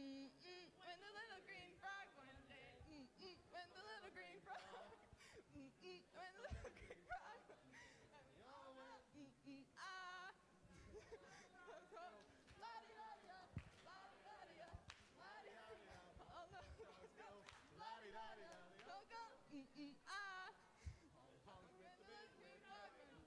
Mm-mm, when the little green frog one day. Mm-mm, when the little green frog. Mm-mm, when the little green frog. Mm-mm, ah. La-di-da-di-da, la-di-da-di-da, la-di-da-di-da. Oh, no. La-di-da-di-da, go, go. Mm-mm, ah. When the little green frog one-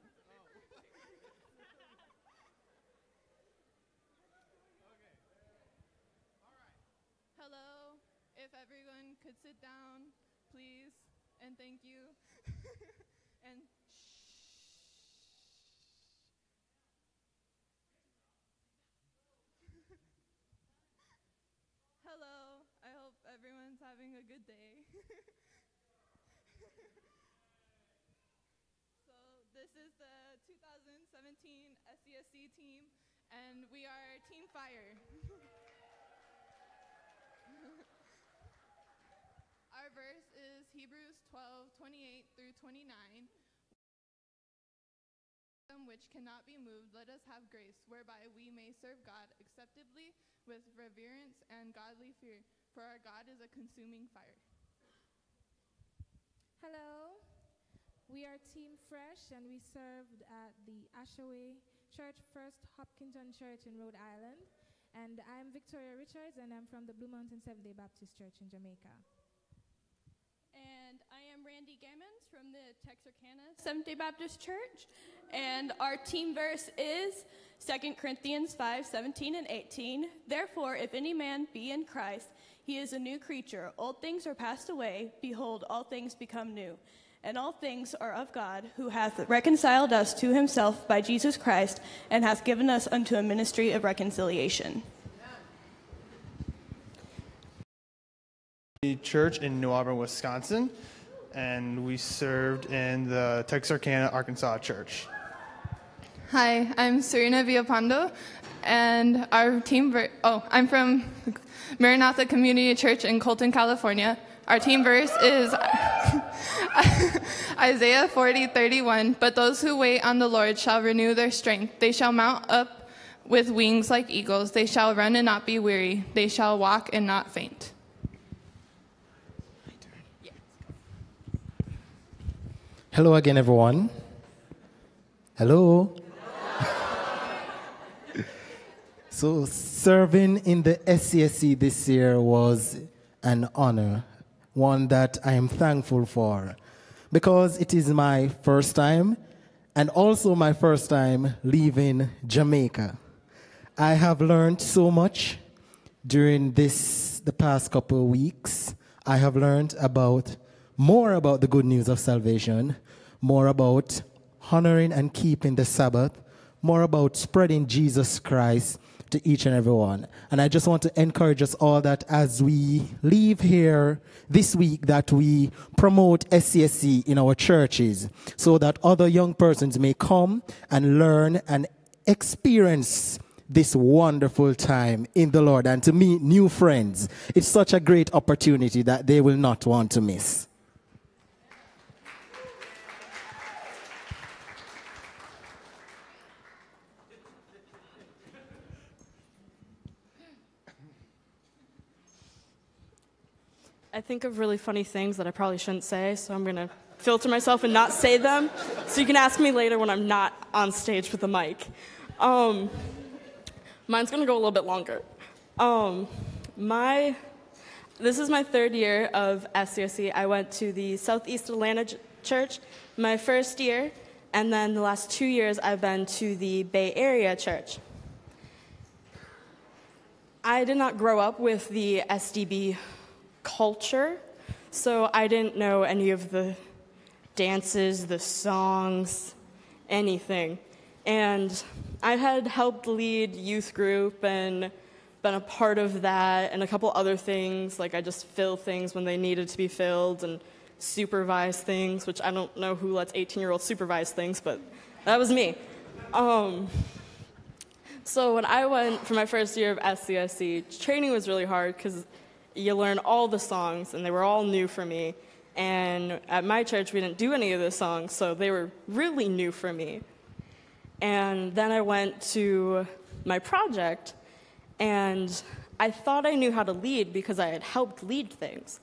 Hello. If everyone could sit down, please, and thank you. and Hello. I hope everyone's having a good day. so, this is the 2017 SCSC team, and we are Team Fire. Verse is Hebrews 12, 28 through 29. Wisdom Which cannot be moved, let us have grace, whereby we may serve God acceptably with reverence and godly fear, for our God is a consuming fire. Hello, we are Team Fresh and we served at the Ashaway Church First Hopkinton Church in Rhode Island. And I'm Victoria Richards and I'm from the Blue Mountain Seventh day Baptist Church in Jamaica. And I am Randy Gammons from the Texarkana Seventh day Baptist Church. And our team verse is 2 Corinthians 5 17 and 18. Therefore, if any man be in Christ, he is a new creature. Old things are passed away. Behold, all things become new. And all things are of God, who hath reconciled us to himself by Jesus Christ, and hath given us unto a ministry of reconciliation. The church in New Auburn, Wisconsin, and we served in the Texarkana, Arkansas church. Hi, I'm Serena Villapando, and our team. Oh, I'm from Maranatha Community Church in Colton, California. Our team verse is Isaiah 40, 31. But those who wait on the Lord shall renew their strength. They shall mount up with wings like eagles. They shall run and not be weary. They shall walk and not faint. Hello again, everyone. Hello. so, serving in the SCSC this year was an honor, one that I am thankful for, because it is my first time and also my first time leaving Jamaica. I have learned so much during this the past couple of weeks. I have learned about more about the good news of salvation, more about honoring and keeping the Sabbath, more about spreading Jesus Christ to each and every one. And I just want to encourage us all that as we leave here this week that we promote SCSC in our churches so that other young persons may come and learn and experience this wonderful time in the Lord and to meet new friends. It's such a great opportunity that they will not want to miss. I think of really funny things that I probably shouldn't say, so I'm gonna filter myself and not say them. So you can ask me later when I'm not on stage with the mic. Um, mine's gonna go a little bit longer. Um, my, this is my third year of SCSC. I went to the Southeast Atlanta Ch- Church my first year, and then the last two years I've been to the Bay Area Church. I did not grow up with the SDB culture, so I didn't know any of the dances, the songs, anything. And I had helped lead youth group and been a part of that and a couple other things, like I just fill things when they needed to be filled and supervise things, which I don't know who lets 18 year olds supervise things, but that was me. Um, so when I went for my first year of SCSC, training was really hard because you learn all the songs, and they were all new for me. And at my church, we didn't do any of the songs, so they were really new for me. And then I went to my project, and I thought I knew how to lead because I had helped lead things,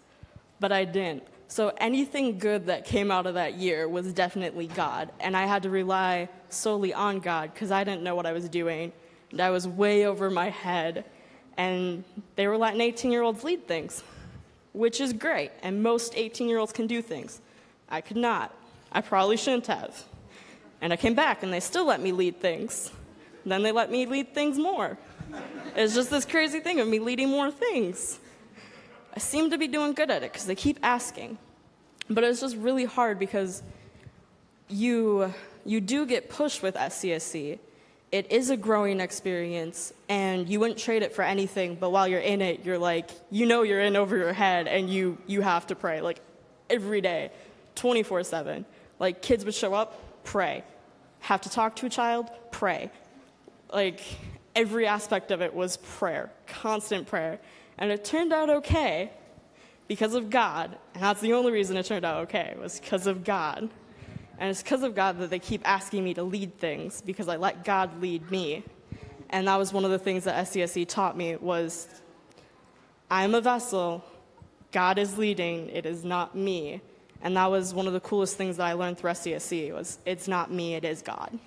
but I didn't. So anything good that came out of that year was definitely God, and I had to rely solely on God because I didn't know what I was doing, and I was way over my head, and they were letting 18 year olds lead things, which is great, and most 18 year olds can do things. I could not. I probably shouldn't have. And I came back, and they still let me lead things. Then they let me lead things more. It's just this crazy thing of me leading more things. I seem to be doing good at it because they keep asking. But it's just really hard because you, you do get pushed with SCSC. It is a growing experience, and you wouldn't trade it for anything. But while you're in it, you're like, you know, you're in over your head, and you, you have to pray like every day, 24 7. Like, kids would show up, pray. Have to talk to a child, pray. Like, every aspect of it was prayer, constant prayer. And it turned out okay because of God. And that's the only reason it turned out okay, was because of God. And it's because of God that they keep asking me to lead things because I let God lead me. And that was one of the things that SCSC taught me was I'm a vessel, God is leading, it is not me. And that was one of the coolest things that I learned through SCSC was it's not me, it is God.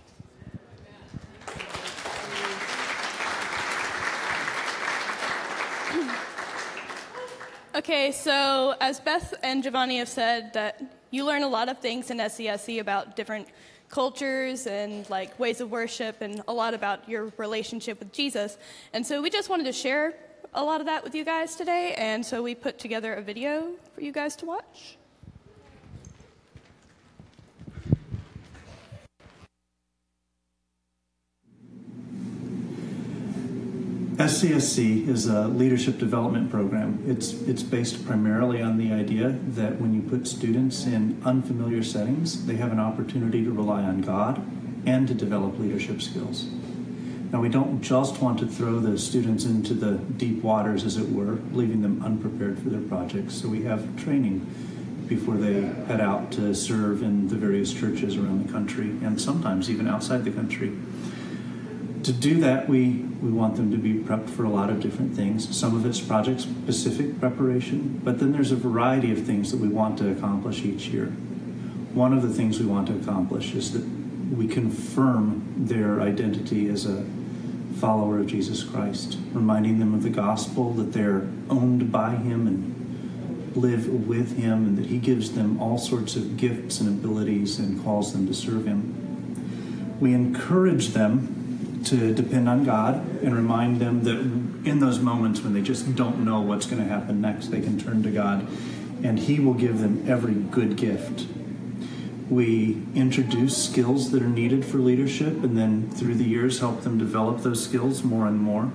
Okay, so as Beth and Giovanni have said, that you learn a lot of things in SCSC about different cultures and like ways of worship and a lot about your relationship with Jesus. And so we just wanted to share a lot of that with you guys today, and so we put together a video for you guys to watch. SCSC is a leadership development program. It's, it's based primarily on the idea that when you put students in unfamiliar settings, they have an opportunity to rely on God and to develop leadership skills. Now, we don't just want to throw the students into the deep waters, as it were, leaving them unprepared for their projects. So we have training before they head out to serve in the various churches around the country and sometimes even outside the country to do that, we, we want them to be prepped for a lot of different things. Some of it's project specific preparation, but then there's a variety of things that we want to accomplish each year. One of the things we want to accomplish is that we confirm their identity as a follower of Jesus Christ, reminding them of the gospel, that they're owned by Him and live with Him, and that He gives them all sorts of gifts and abilities and calls them to serve Him. We encourage them to depend on God and remind them that in those moments when they just don't know what's going to happen next, they can turn to God and He will give them every good gift. We introduce skills that are needed for leadership and then through the years help them develop those skills more and more.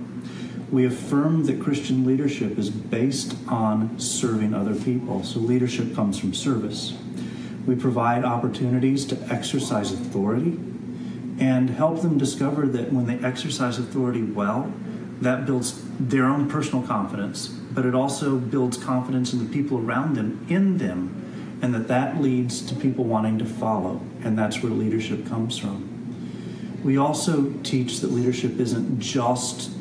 We affirm that Christian leadership is based on serving other people. So leadership comes from service. We provide opportunities to exercise authority and help them discover that when they exercise authority well, that builds their own personal confidence, but it also builds confidence in the people around them, in them, and that that leads to people wanting to follow, and that's where leadership comes from. We also teach that leadership isn't just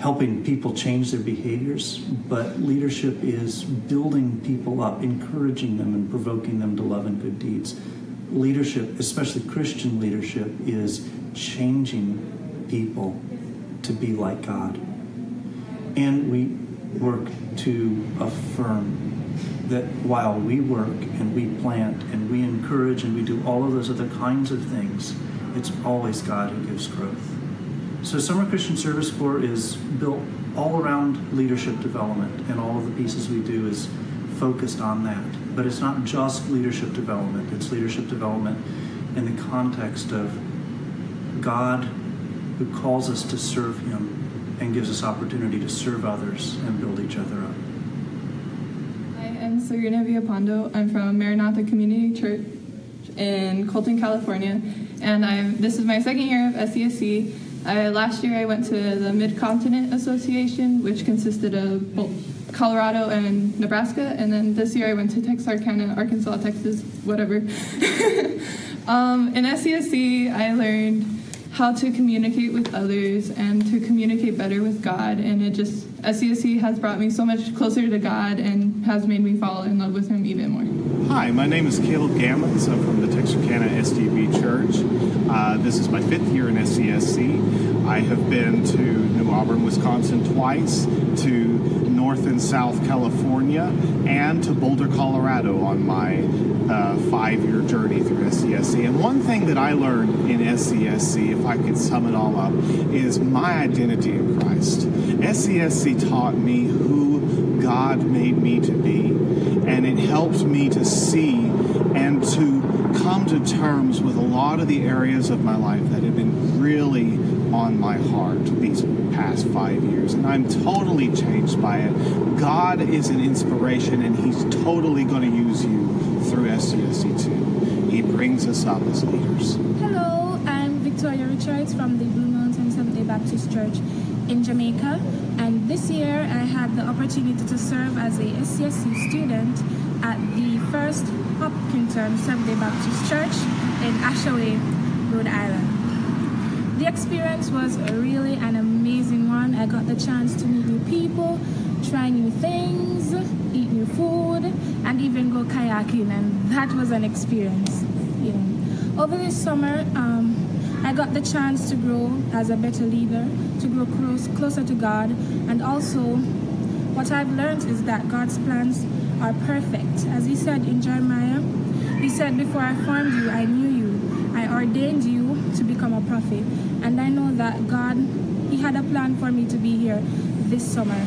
helping people change their behaviors, but leadership is building people up, encouraging them, and provoking them to love and good deeds leadership, especially Christian leadership, is changing people to be like God. And we work to affirm that while we work and we plant and we encourage and we do all of those other kinds of things, it's always God who gives growth. So, Summer Christian Service Corps is built all around leadership development, and all of the pieces we do is focused on that. But it's not just leadership development, it's leadership development in the context of God who calls us to serve Him and gives us opportunity to serve others and build each other up. Hi, I'm Serena Villapando. I'm from Maranatha Community Church in Colton, California, and I'm this is my second year of SCSC. I, uh, last year I went to the Mid Continent Association, which consisted of both Colorado and Nebraska, and then this year I went to Texarkana, Arkansas, Texas, whatever. um, in SCSC, I learned how to communicate with others and to communicate better with God, and it just SCSC has brought me so much closer to God and has made me fall in love with Him even more. Hi, my name is Caleb Gammons. I'm from the Texarkana SDB Church. Uh, this is my fifth year in SCSC. I have been to New Auburn, Wisconsin twice, to North and South California, and to Boulder, Colorado on my uh, five year journey through SCSC. And one thing that I learned in SCSC, if I could sum it all up, is my identity in Christ. SCSC taught me who God made me to be, and it helped me to see and to come to terms with a lot of the areas of my life that have been really on my heart these past five years. And I'm totally changed by it. God is an inspiration, and He's totally going to use you through SCSC2. He brings us up as leaders. Hello, I'm Victoria Richards from the Blue Mountain Seventh day Baptist Church in Jamaica. And this year I had the opportunity to serve as a SCSC student at the First Hopkinton Seventh day Baptist Church in Ashaway, Rhode Island. The experience was really an amazing one. I got the chance to meet new people, try new things, eat new food, and even go kayaking, and that was an experience. Know. Over this summer, um, I got the chance to grow as a better leader, to grow close, closer to God, and also what I've learned is that God's plans are perfect. As He said in Jeremiah, He said, Before I formed you, I knew you. I ordained you to become a prophet. And I know that God, He had a plan for me to be here this summer.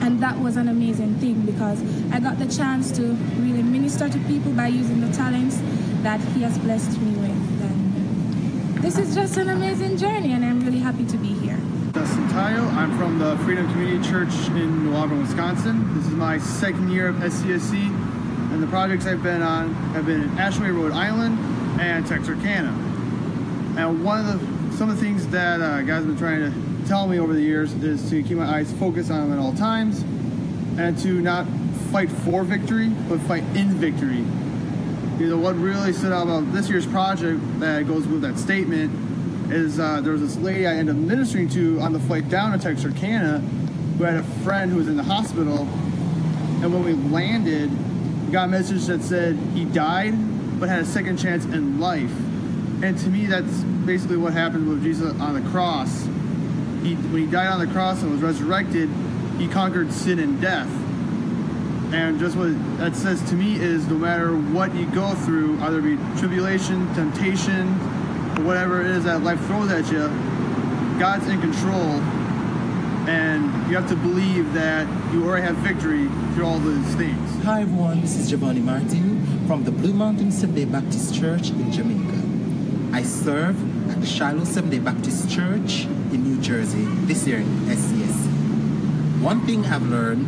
And that was an amazing thing because I got the chance to really minister to people by using the talents that He has blessed me with. This is just an amazing journey, and I'm really happy to be here. Dustin Tile. I'm from the Freedom Community Church in New Auburn, Wisconsin. This is my second year of SCSC, and the projects I've been on have been in Ashaway, Rhode Island, and Texarkana. And one of the some of the things that uh, guys have been trying to tell me over the years is to keep my eyes focused on them at all times, and to not fight for victory, but fight in victory. You know what really stood out about this year's project that goes with that statement is uh, there was this lady I ended up ministering to on the flight down to Texarkana who had a friend who was in the hospital. And when we landed, we got a message that said he died but had a second chance in life. And to me, that's basically what happened with Jesus on the cross. He, when he died on the cross and was resurrected, he conquered sin and death. And just what that says to me is no matter what you go through, either be tribulation, temptation, or whatever it is that life throws at you, God's in control. And you have to believe that you already have victory through all those things. Hi everyone, this is Giovanni Martin from the Blue Mountain Seventh Day Baptist Church in Jamaica. I serve at the Shiloh Seventh Day Baptist Church in New Jersey this year in SCSC. One thing I've learned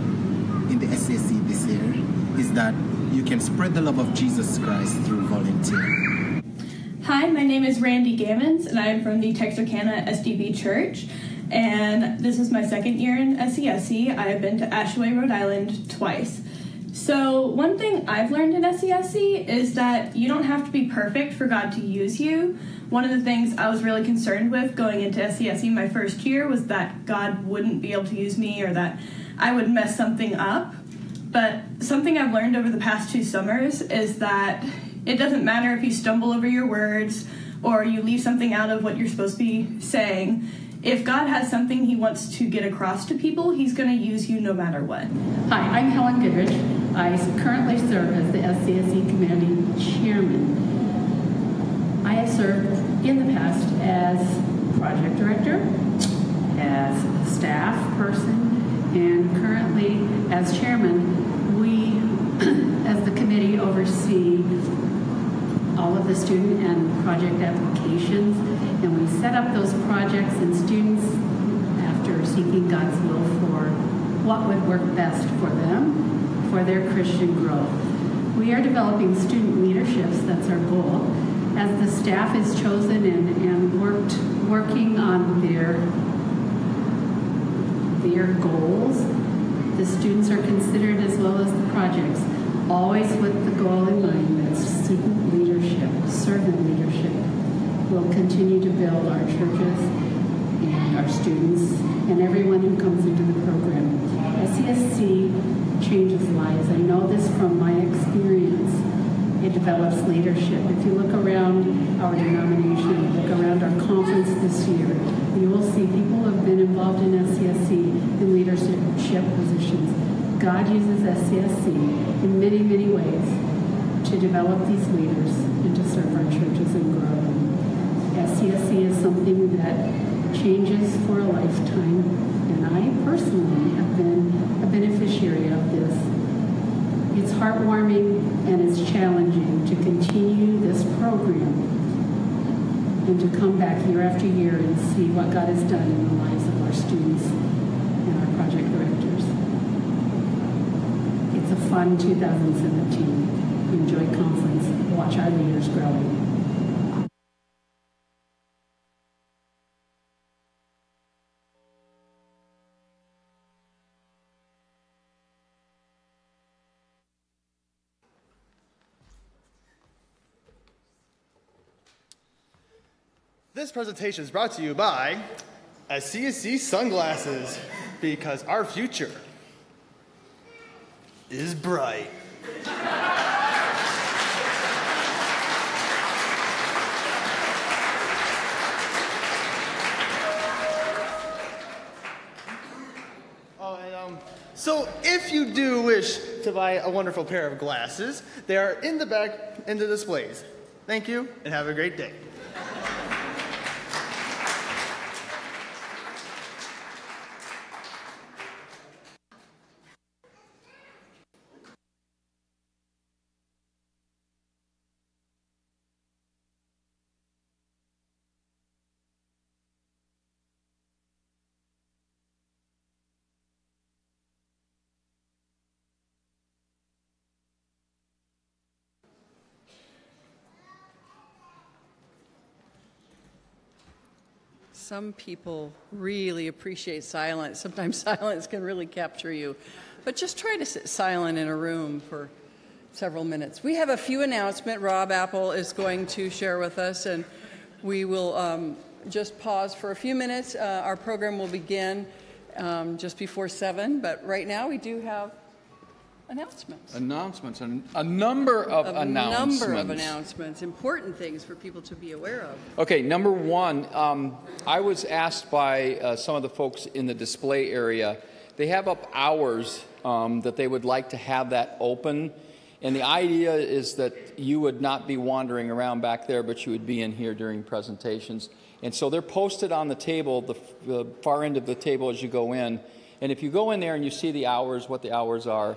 in the SCSC this year is that you can spread the love of Jesus Christ through volunteering. Hi, my name is Randy Gammons, and I am from the Texarkana SDB Church. And this is my second year in SCSC. I have been to Ashaway, Rhode Island twice. So, one thing I've learned in SCSC is that you don't have to be perfect for God to use you. One of the things I was really concerned with going into SCSC my first year was that God wouldn't be able to use me or that I would mess something up. But something I've learned over the past two summers is that it doesn't matter if you stumble over your words or you leave something out of what you're supposed to be saying. If God has something He wants to get across to people, He's going to use you no matter what. Hi, I'm Helen Goodrich. I currently serve as the SCSC Committee Chairman. I have served in the past as project director, as staff person, and currently as chairman. We, as the committee, oversee all of the student and project applications, and we set up those projects and students after seeking God's will for what would work best for them, for their Christian growth. We are developing student leaderships, that's our goal. As the staff is chosen and, and worked working on their their goals, the students are considered as well as the projects, always with the goal in mind that student leadership, servant leadership, will continue to build our churches and our students and everyone who comes into the program. SCSC changes lives. I know this from my experience. It develops leadership. If you look around our denomination, look around our conference this year, you will see people have been involved in SCSC in leadership positions. God uses SCSC in many, many ways to develop these leaders and to serve our churches and grow them. SCSC is something that changes for a lifetime, and I personally have been a beneficiary of this. It's heartwarming and it's challenging to continue this program and to come back year after year and see what God has done in the lives of our students and our project directors. It's a fun 2017. Enjoy conference. Watch our leaders growing. This presentation is brought to you by SCSC Sunglasses because our future is bright. Um, so if you do wish to buy a wonderful pair of glasses, they are in the back in the displays. Thank you and have a great day. Some people really appreciate silence. Sometimes silence can really capture you. But just try to sit silent in a room for several minutes. We have a few announcements Rob Appel is going to share with us, and we will um, just pause for a few minutes. Uh, our program will begin um, just before 7, but right now we do have announcements. Announcements, and a number of, A announcements. number of announcements, important things for people to be aware of. Okay, number one, um, I was asked by uh, some of the folks in the display area, they have up hours um, that they would like to have that open. And the idea is that you would not be wandering around back there, but you would be in here during presentations. And so they're posted on the table, the, the far end of the table as you go in. And if you go in there and you see the hours, what the hours are,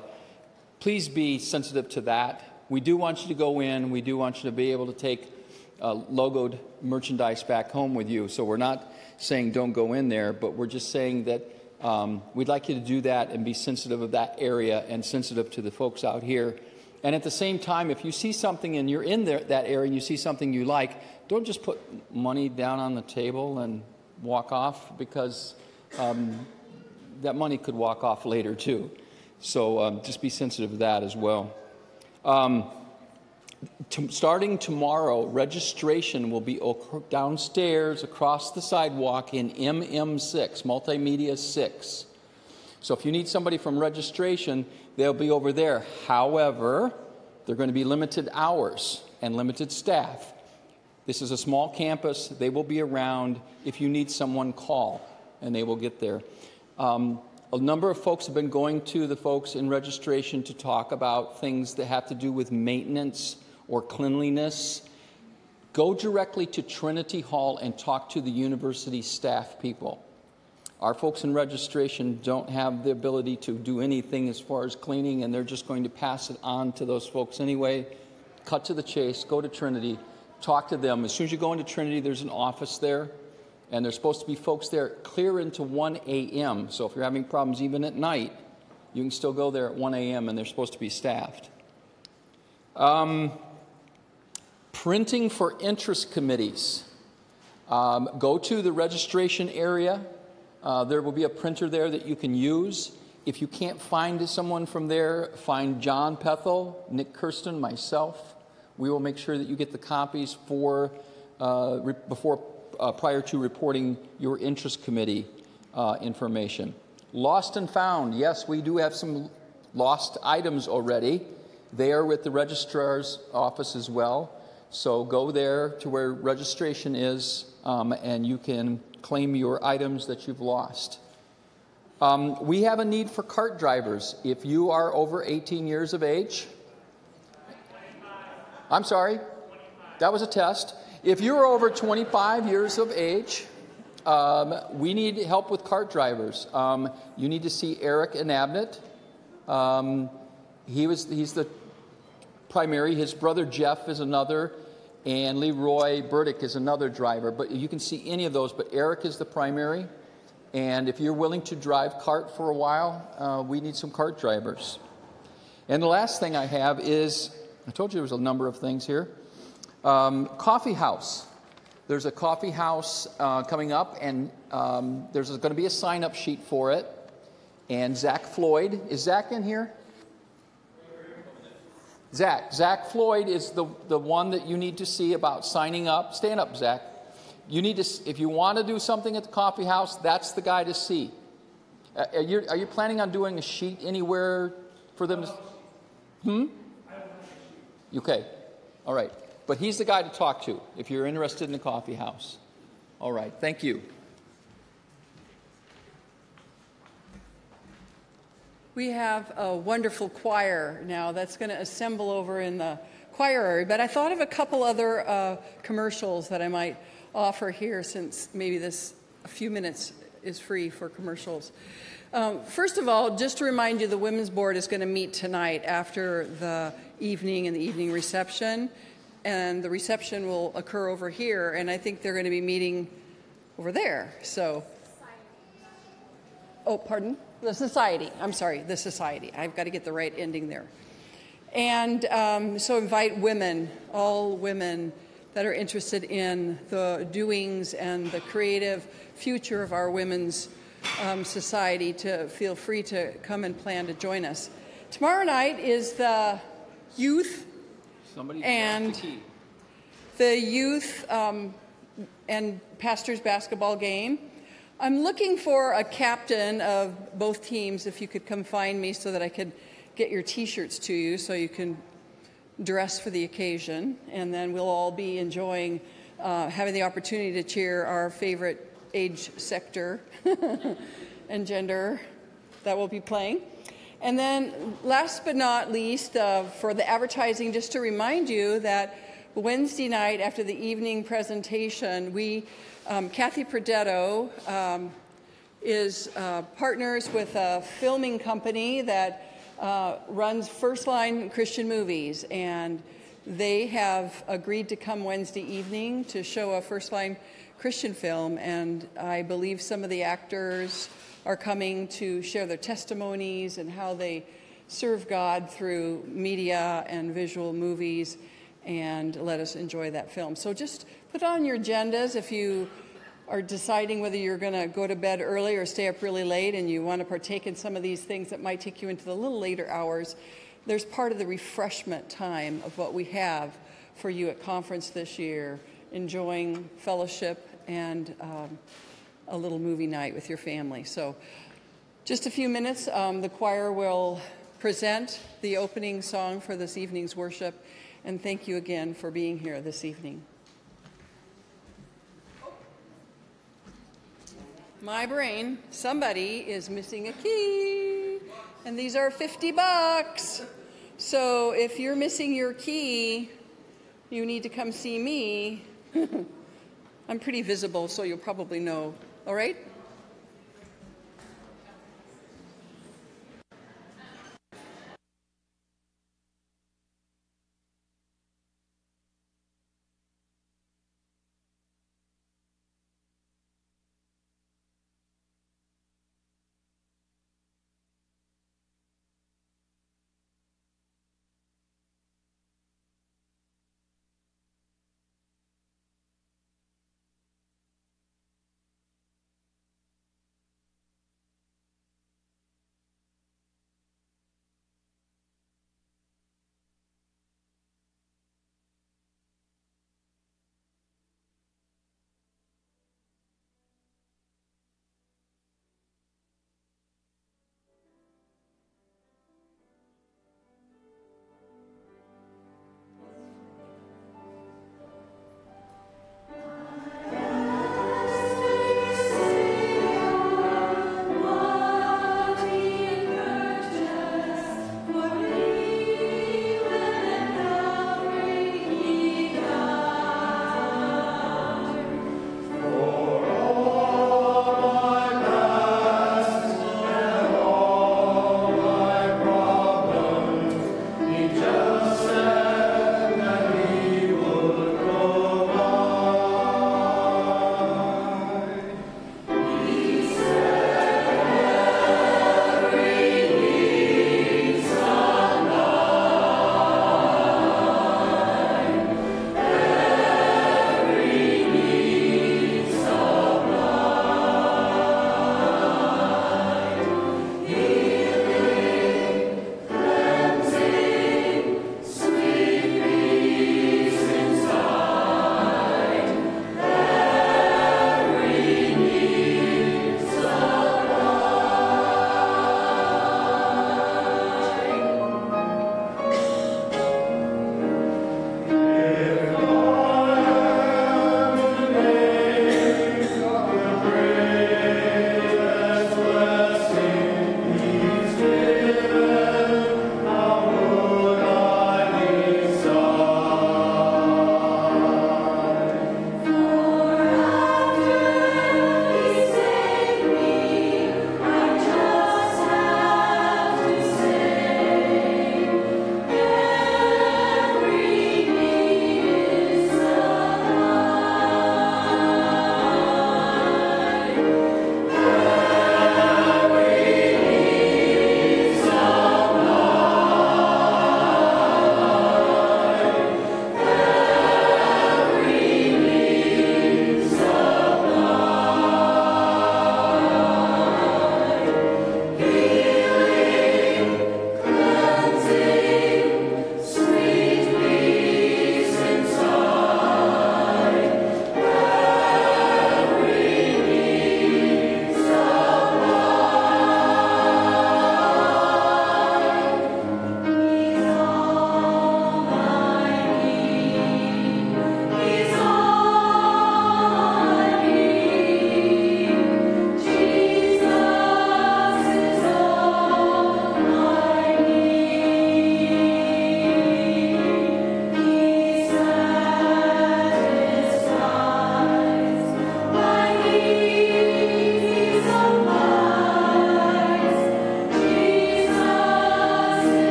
please be sensitive to that. We do want you to go in. We do want you to be able to take uh, logoed merchandise back home with you. So we're not saying don't go in there, but we're just saying that um, we'd like you to do that and be sensitive of that area and sensitive to the folks out here. And at the same time, if you see something and you're in there, that area and you see something you like, don't just put money down on the table and walk off because um, that money could walk off later too. So um, just be sensitive to that as well. Um, starting tomorrow, registration will be downstairs across the sidewalk in MM6, Multimedia 6. So if you need somebody from registration, they'll be over there. However, they're going to be limited hours and limited staff. This is a small campus. They will be around. If you need someone, call, and they will get there. Um, a number of folks have been going to the folks in registration to talk about things that have to do with maintenance or cleanliness. Go directly to Trinity Hall and talk to the university staff people. Our folks in registration don't have the ability to do anything as far as cleaning, and they're just going to pass it on to those folks anyway. Cut to the chase, go to Trinity, talk to them. As soon as you go into Trinity, there's an office there, and there's supposed to be folks there clear into 1 a.m. So if you're having problems even at night, you can still go there at 1 a.m., and they're supposed to be staffed. Um, printing for interest committees. Um, go to the registration area. Uh, there will be a printer there that you can use. If you can't find someone from there, find John Pethel, Nick Kersten, myself. We will make sure that you get the copies for uh, re- before uh, prior to reporting your interest committee uh, information. Lost and found. Yes, we do have some lost items already. They are with the registrar's office as well. So go there to where registration is um, and you can claim your items that you've lost. Um, we have a need for cart drivers. If you are over 18 years of age, I'm sorry, that was a test. If you're over 25 years of age, um, we need help with cart drivers. Um, you need to see Eric Anabnet. Um, he was, he's the primary. His brother Jeff is another, and Leroy Burdick is another driver. But you can see any of those, but Eric is the primary. And if you're willing to drive cart for a while, uh, we need some cart drivers. And the last thing I have is I told you there was a number of things here. Um, coffee house. There's a coffee house uh, coming up, and um, there's going to be a sign up sheet for it. And Zach Floyd, is Zach in here? Zach. Zach Floyd is the, the one that you need to see about signing up. Stand up, Zach. You need to, if you want to do something at the coffee house, that's the guy to see. Uh, are, you, are you planning on doing a sheet anywhere for them? To, hmm? Okay. All right. But he's the guy to talk to if you're interested in the coffee house. All right. Thank you. We have a wonderful choir now that's going to assemble over in the choir area, but I thought of a couple other uh, commercials that I might offer here since maybe this a few minutes is free for commercials. Um, first of all, just to remind you, the Women's Board is going to meet tonight after the evening and the evening reception, and the reception will occur over here, and I think they're going to be meeting over there. So, oh, pardon? The society. I'm sorry, the society. I've got to get the right ending there. And um, so invite women, all women that are interested in the doings and the creative future of our women's um, society to feel free to come and plan to join us. Tomorrow night is the youth Somebody and the youth um, and pastors basketball game. I'm looking for a captain of both teams. If you could come find me so that I could get your T-shirts to you, so you can dress for the occasion, and then we'll all be enjoying uh, having the opportunity to cheer our favorite age sector and gender that will be playing. And then, last but not least, uh, for the advertising, just to remind you that Wednesday night after the evening presentation, we um, Kathy Prodetto um, is uh, partners with a filming company that uh, runs First Line Christian Movies, and they have agreed to come Wednesday evening to show a First Line Christian film, and I believe some of the actors are coming to share their testimonies and how they serve God through media and visual movies and let us enjoy that film. So just put on your agendas if you are deciding whether you're going to go to bed early or stay up really late and you want to partake in some of these things that might take you into the little later hours. There's part of the refreshment time of what we have for you at conference this year, enjoying fellowship and um, a little movie night with your family. So, just a few minutes, um, the choir will present the opening song for this evening's worship. And thank you again for being here this evening. My brain, somebody is missing a key, and these are 50 bucks. So if you're missing your key, you need to come see me. I'm pretty visible, so you'll probably know. All right?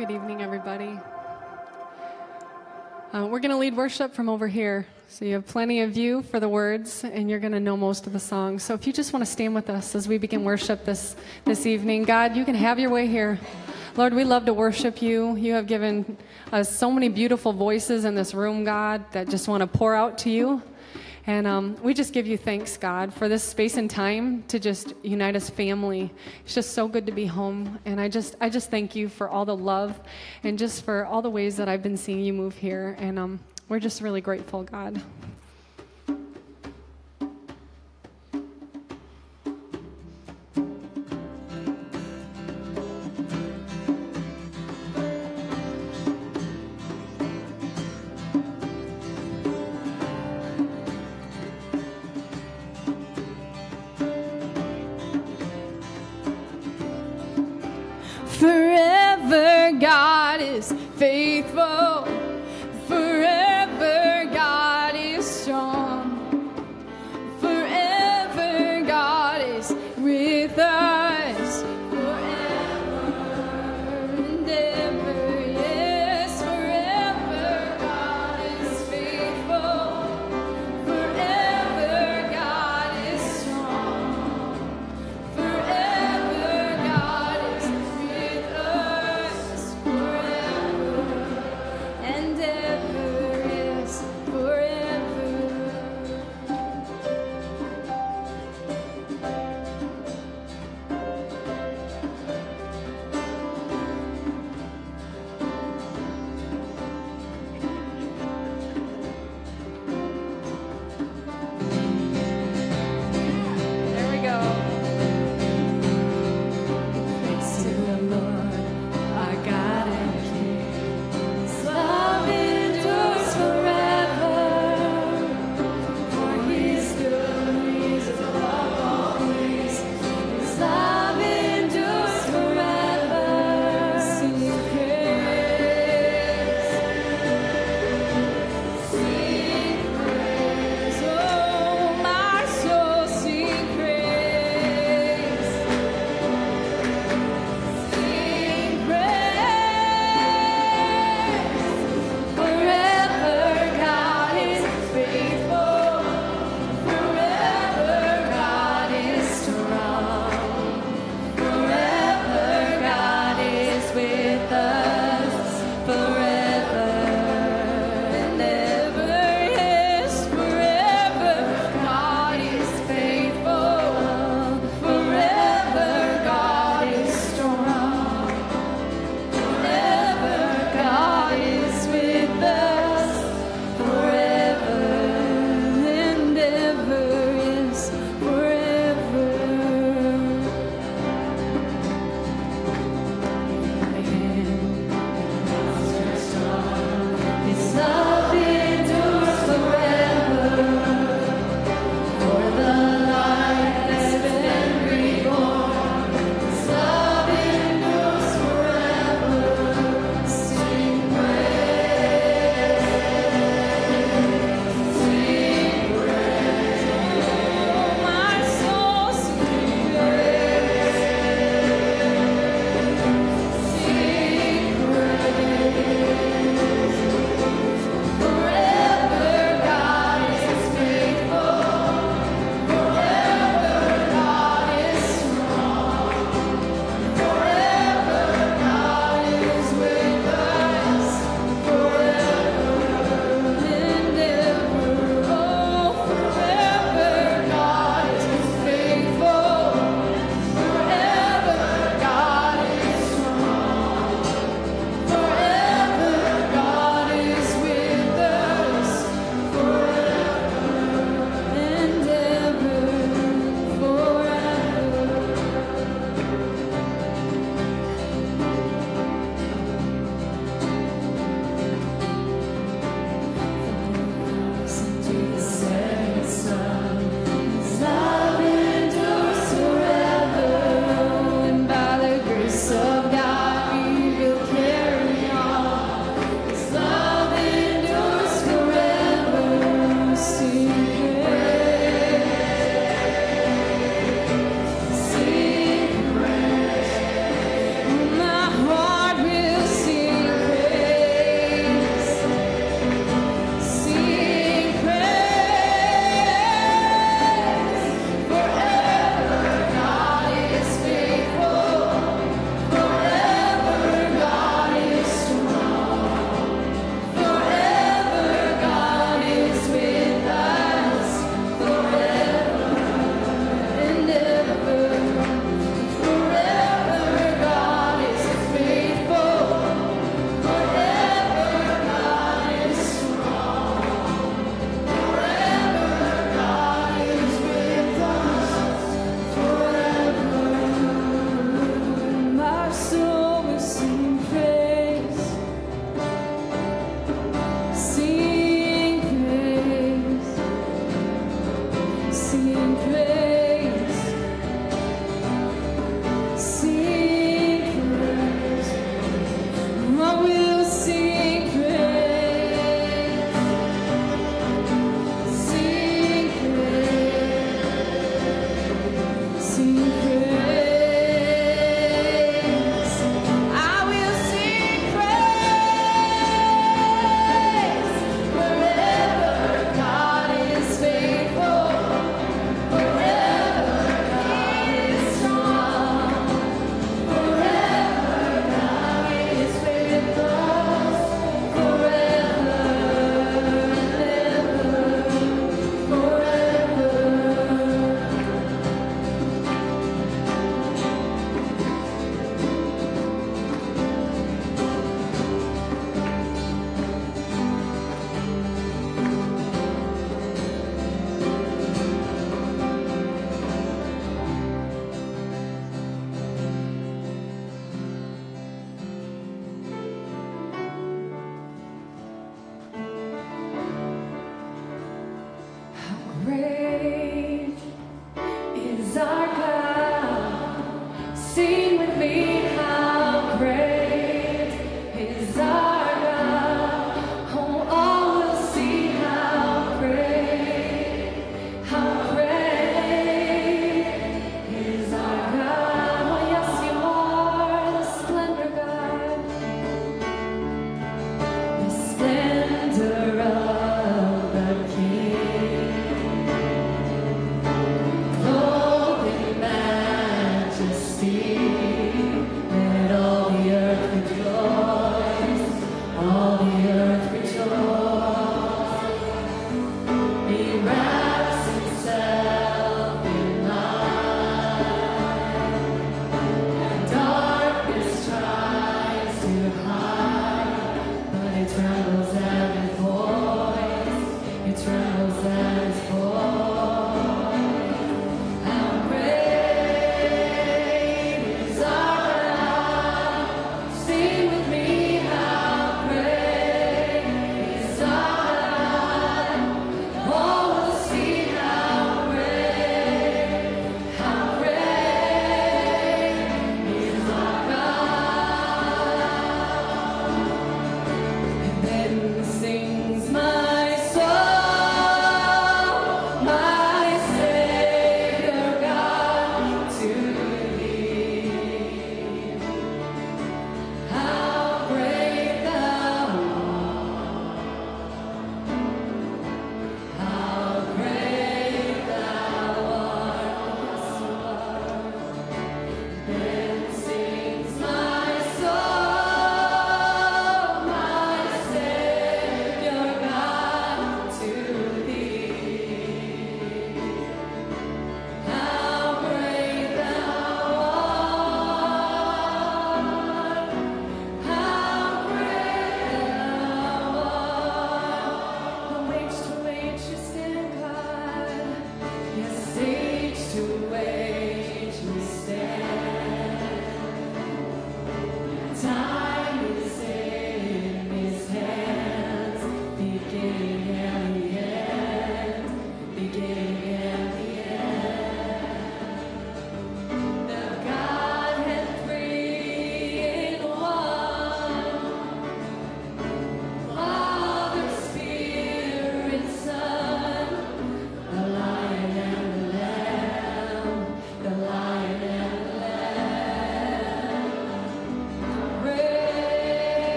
Good evening, everybody. Uh, we're going to lead worship from over here. So you have plenty of view for the words, and you're going to know most of the songs. So if you just want to stand with us as we begin worship this, this evening, God, you can have your way here. Lord, we love to worship you. You have given us so many beautiful voices in this room, God, that just want to pour out to you. And um, we just give you thanks, God, for this space and time to just unite as family. It's just so good to be home. And I just, I just thank you for all the love and just for all the ways that I've been seeing you move here. And um, we're just really grateful, God.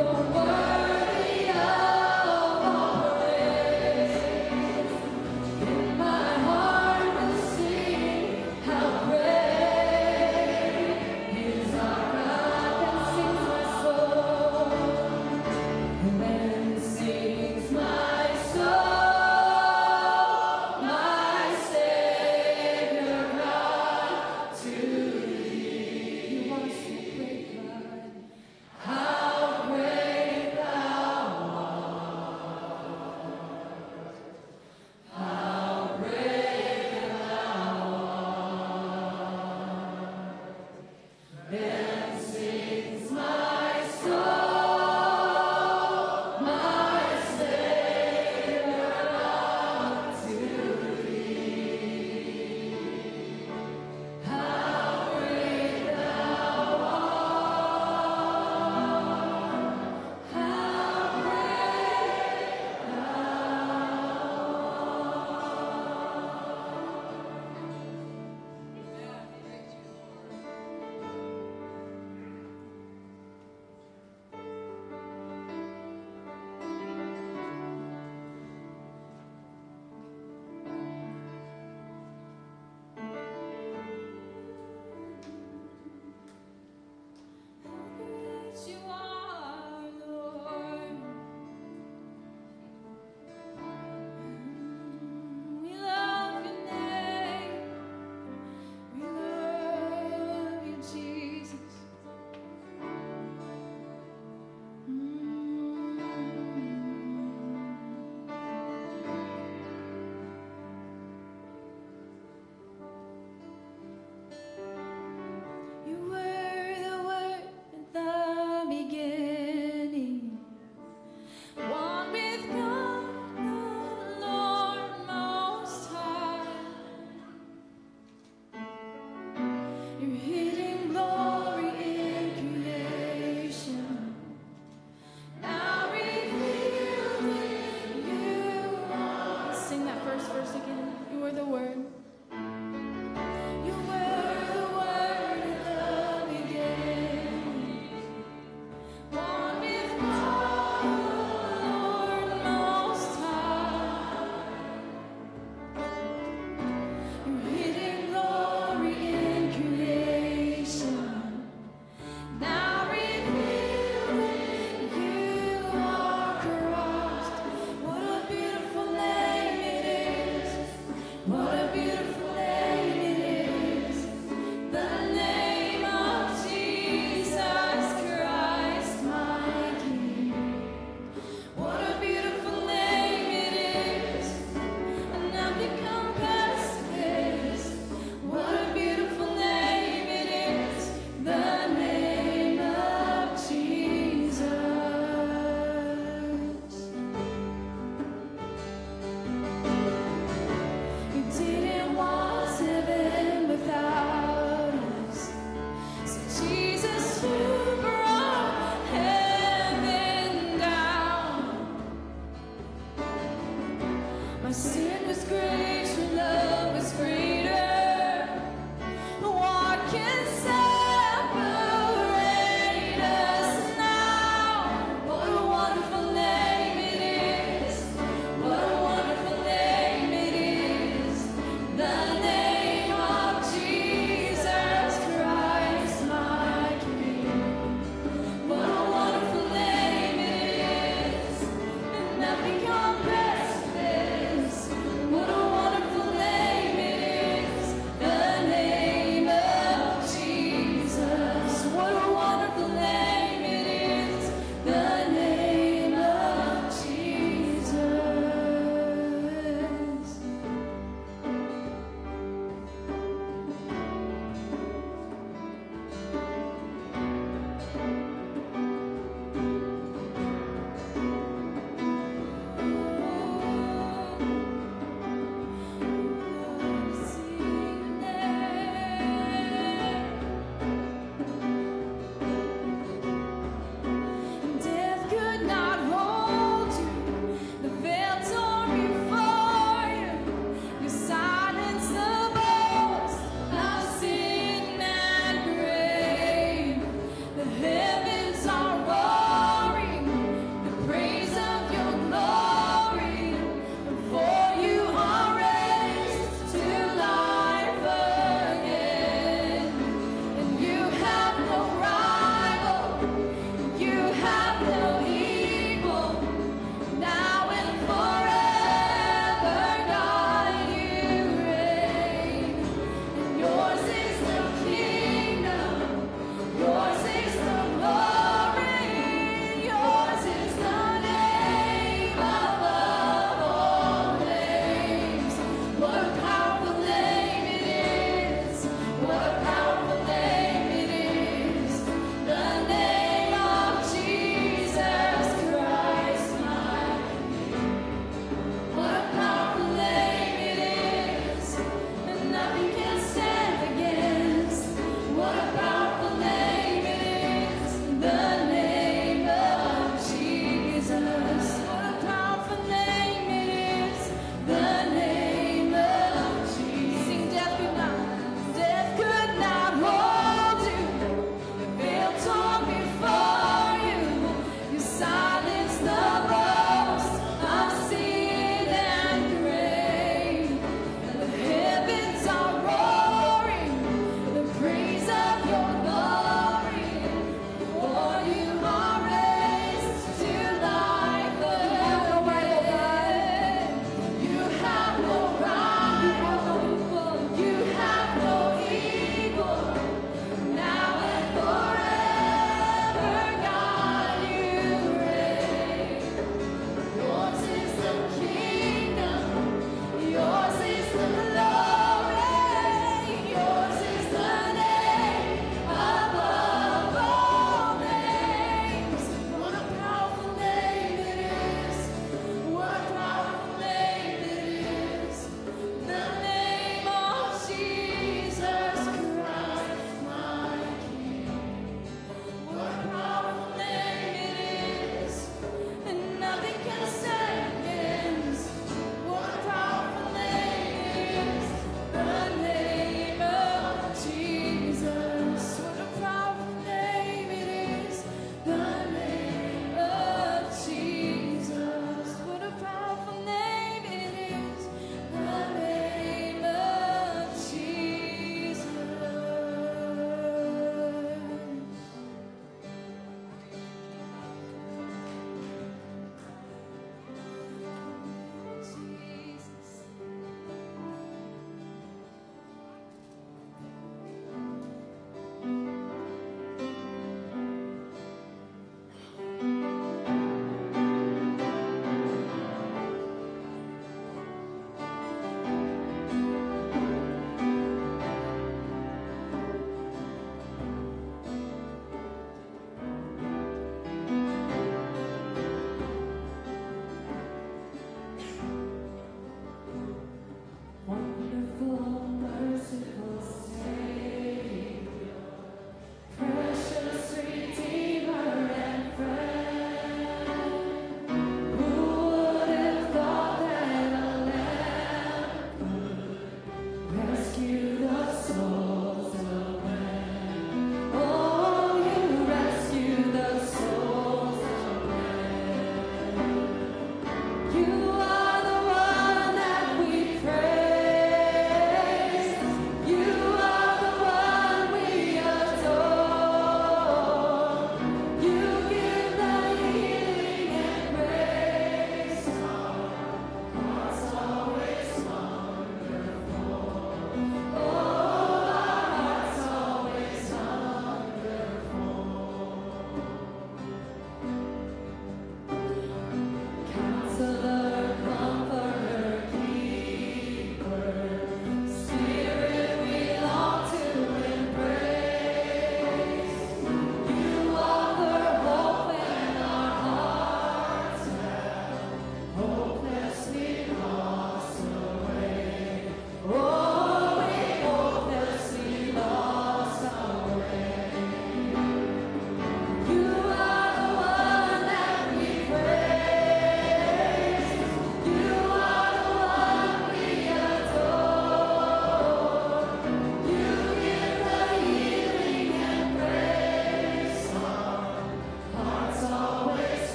your word.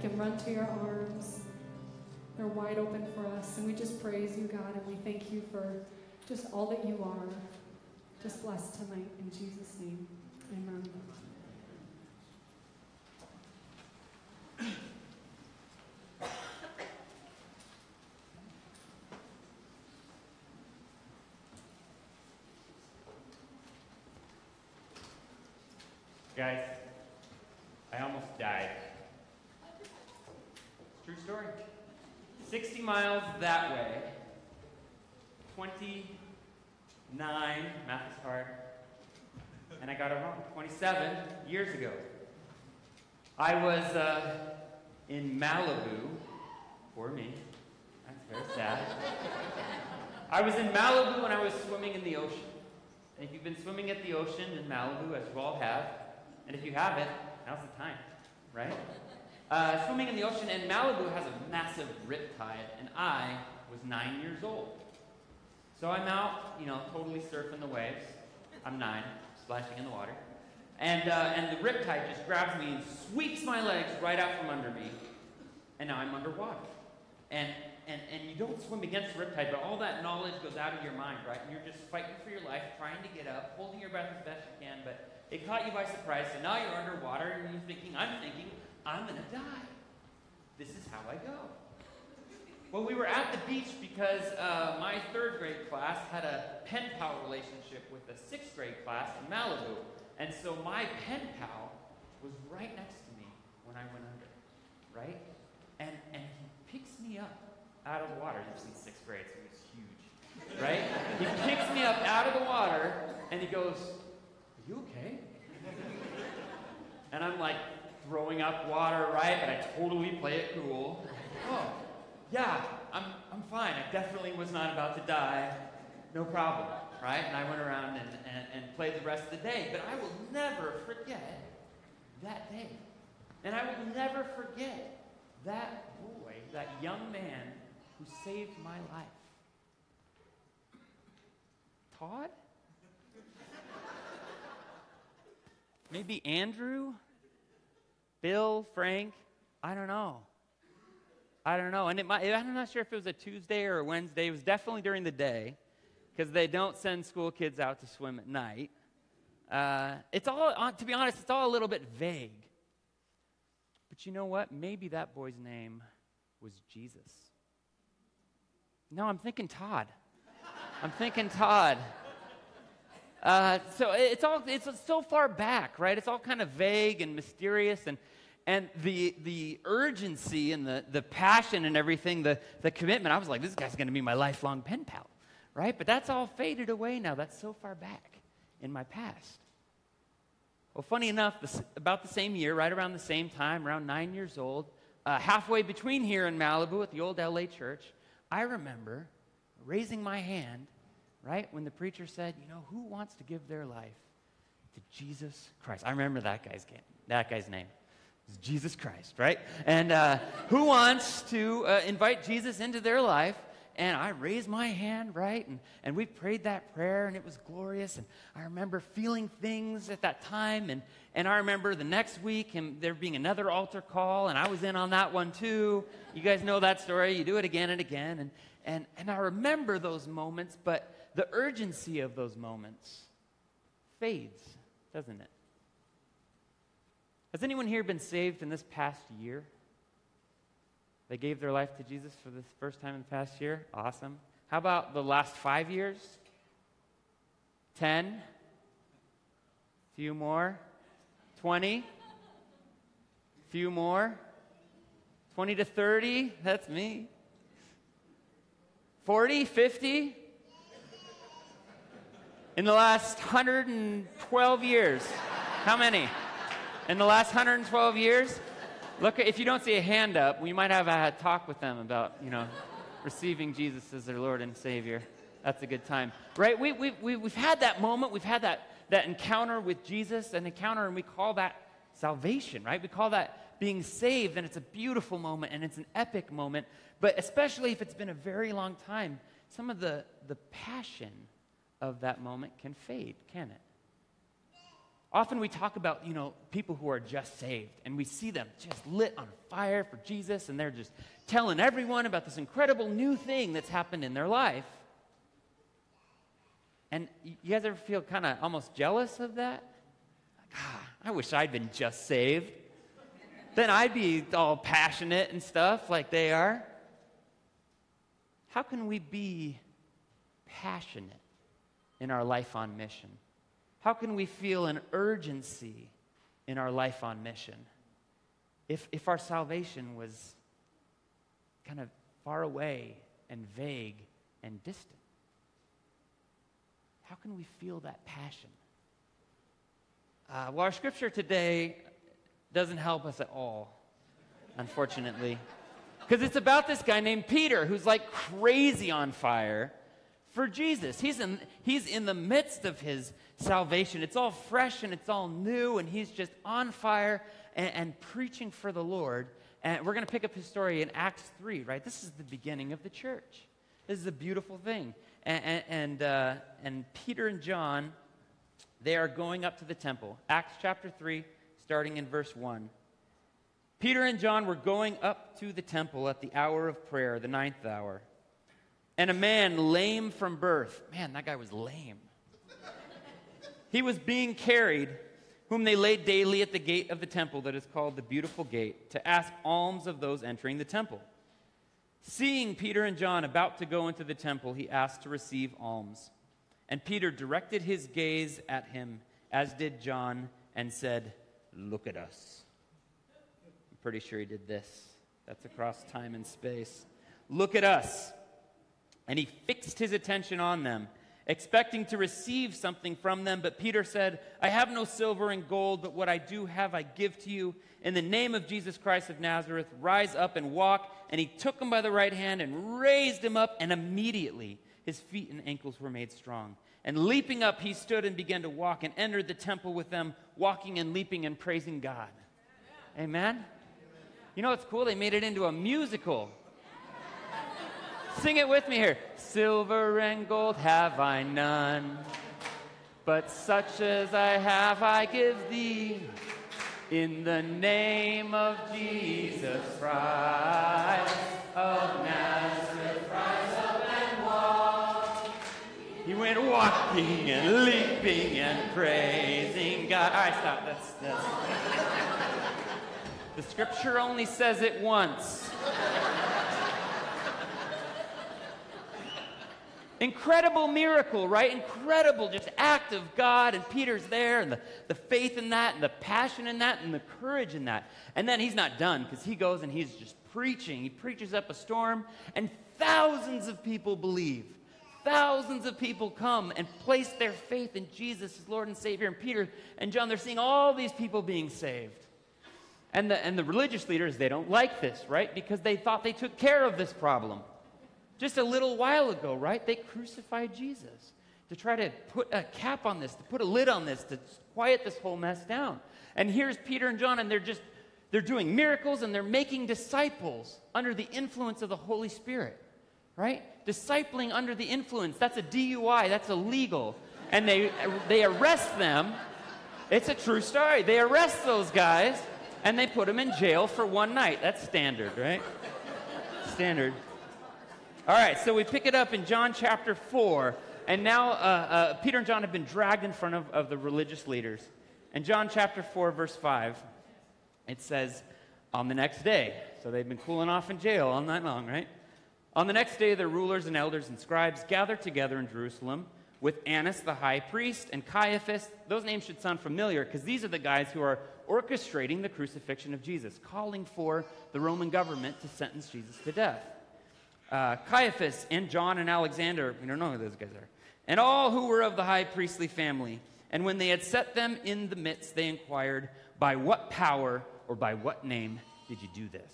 Can run to your arms. They're wide open for us. And we just praise you, God, and we thank you for just all that you are. Just bless tonight in Jesus' name. Amen. Guys, I almost died. True story. 60 miles that way, 29, math is hard, and I got it wrong, 27 years ago. I was uh, in Malibu, for me, that's very sad. I was in Malibu and I was swimming in the ocean. And if you've been swimming at the ocean in Malibu, as you all have, and if you haven't, now's the time, right? Uh, swimming in the ocean, and Malibu has a massive rip tide, and I was nine years old. So I'm out, you know, totally surfing the waves. I'm nine, splashing in the water. And, uh, and the rip tide just grabs me and sweeps my legs right out from under me, and now I'm underwater. And, and, and you don't swim against the riptide, but all that knowledge goes out of your mind, right? And you're just fighting for your life, trying to get up, holding your breath as best you can, but it caught you by surprise, so now you're underwater, and you're thinking, I'm thinking, I'm gonna die. This is how I go. Well, we were at the beach because uh, my third grade class had a pen pal relationship with a sixth grade class in Malibu. And so my pen pal was right next to me when I went under, right? And, and he picks me up out of the water. You've seen sixth grade, so he's huge, right? he picks me up out of the water and he goes, Are you okay? And I'm like throwing up water, right? But I totally play it cool. Oh, yeah, I'm, I'm fine. I definitely was not about to die. No problem, right? And I went around and, and, and played the rest of the day. But I will never forget that day. And I will never forget that boy, that young man who saved my life. Todd? Maybe Andrew? Bill? Frank? I don't know. I don't know. And it might, I'm not sure if it was a Tuesday or a Wednesday. It was definitely during the day because they don't send school kids out to swim at night. Uh, it's all, uh, to be honest, it's all a little bit vague. But you know what? Maybe that boy's name was Jesus. No, I'm thinking Todd. I'm thinking Todd. Uh, so it's all it's so far back, right? It's all kind of vague and mysterious, and and the the urgency and the the passion and everything, the the commitment. I was like, this guy's going to be my lifelong pen pal, right? But that's all faded away now. That's so far back in my past. Well, funny enough, this, about the same year, right around the same time, around nine years old, uh, halfway between here and Malibu at the old LA church, I remember raising my hand, right, when the preacher said, you know, who wants to give their life to Jesus Christ? I remember that guy's, that guy's name. Was Jesus Christ, right? And uh, who wants to uh, invite Jesus into their life? And I raised my hand, right? And, and we prayed that prayer, and it was glorious. And I remember feeling things at that time. And, and I remember the next week and there being another altar call, and I was in on that one too. You guys know that story. You do it again and again. And, and, and I remember those moments, but the urgency of those moments fades, doesn't it? Has anyone here been saved in this past year? They gave their life to Jesus for the first time in the past year? Awesome. How about the last five years? Ten? A Few more? Twenty? A Few more? 20 to 30? That's me. 40? 50? In the last 112 years. How many? In the last 112 years? Look, if you don't see a hand up, we might have a talk with them about, you know, receiving Jesus as their Lord and Savior. That's a good time. Right? We, we, we, we've had that moment, we've had that, that encounter with Jesus, an encounter, and we call that salvation, right? We call that being saved, and it's a beautiful moment, and it's an epic moment. But especially if it's been a very long time, some of the, the passion of that moment can fade, can it? Often we talk about, you know, people who are just saved, and we see them just lit on fire for Jesus, and they're just telling everyone about this incredible new thing that's happened in their life. And you guys ever feel kind of almost jealous of that? Like, ah, I wish I'd been just saved. then I'd be all passionate and stuff like they are. How can we be passionate in our life on mission? How can we feel an urgency in our life on mission if, if our salvation was kind of far away and vague and distant? How can we feel that passion? Uh, well, our scripture today doesn't help us at all, unfortunately. Because it's about this guy named Peter who's like crazy on fire for Jesus. He's in, he's in the midst of his salvation. It's all fresh and it's all new, and he's just on fire and, and preaching for the Lord. And we're going to pick up his story in Acts 3, right? This is the beginning of the church. This is a beautiful thing. And, and, uh, and Peter and John, they are going up to the temple. Acts chapter 3, starting in verse 1. Peter and John were going up to the temple at the hour of prayer, the ninth hour. And a man lame from birth, man, that guy was lame. he was being carried, whom they laid daily at the gate of the temple that is called the Beautiful Gate, to ask alms of those entering the temple. Seeing Peter and John about to go into the temple, he asked to receive alms. And Peter directed his gaze at him, as did John, and said, Look at us. I'm pretty sure he did this. That's across time and space. Look at us. And he fixed his attention on them, expecting to receive something from them. But Peter said, I have no silver and gold, but what I do have I give to you. In the name of Jesus Christ of Nazareth, rise up and walk. And he took him by the right hand and raised him up, and immediately his feet and ankles were made strong. And leaping up, he stood and began to walk and entered the temple with them, walking and leaping and praising God. Amen? You know what's cool? They made it into a musical. Sing it with me here. Silver and gold have I none, but such as I have I give thee. In the name of Jesus Christ of Nazareth, rise up and walk. He went walking and leaping and praising God. All right, stop. That's, that's. The scripture only says it once. Incredible miracle, right? Incredible just act of God, and Peter's there, and the, the faith in that, and the passion in that, and the courage in that. And then he's not done because he goes and he's just preaching. He preaches up a storm, and thousands of people believe. Thousands of people come and place their faith in Jesus as Lord and Savior. And Peter and John, they're seeing all these people being saved. And the, and the religious leaders, they don't like this, right? Because they thought they took care of this problem. Just a little while ago, right? They crucified Jesus to try to put a cap on this, to put a lid on this, to quiet this whole mess down. And here's Peter and John, and they're just, they're doing miracles and they're making disciples under the influence of the Holy Spirit, right? Discipling under the influence, that's a DUI, that's illegal. And they, they arrest them. It's a true story. They arrest those guys and they put them in jail for one night. That's standard, right? Standard. All right, so we pick it up in John chapter 4. And now uh, uh, Peter and John have been dragged in front of, of the religious leaders. In John chapter 4, verse 5, it says, On the next day, so they've been cooling off in jail all night long, right? On the next day, the rulers and elders and scribes gathered together in Jerusalem with Annas the high priest and Caiaphas. Those names should sound familiar because these are the guys who are orchestrating the crucifixion of Jesus, calling for the Roman government to sentence Jesus to death uh, Caiaphas and John and Alexander, we don't know who those guys are, and all who were of the high priestly family. And when they had set them in the midst, they inquired, By what power or by what name did you do this?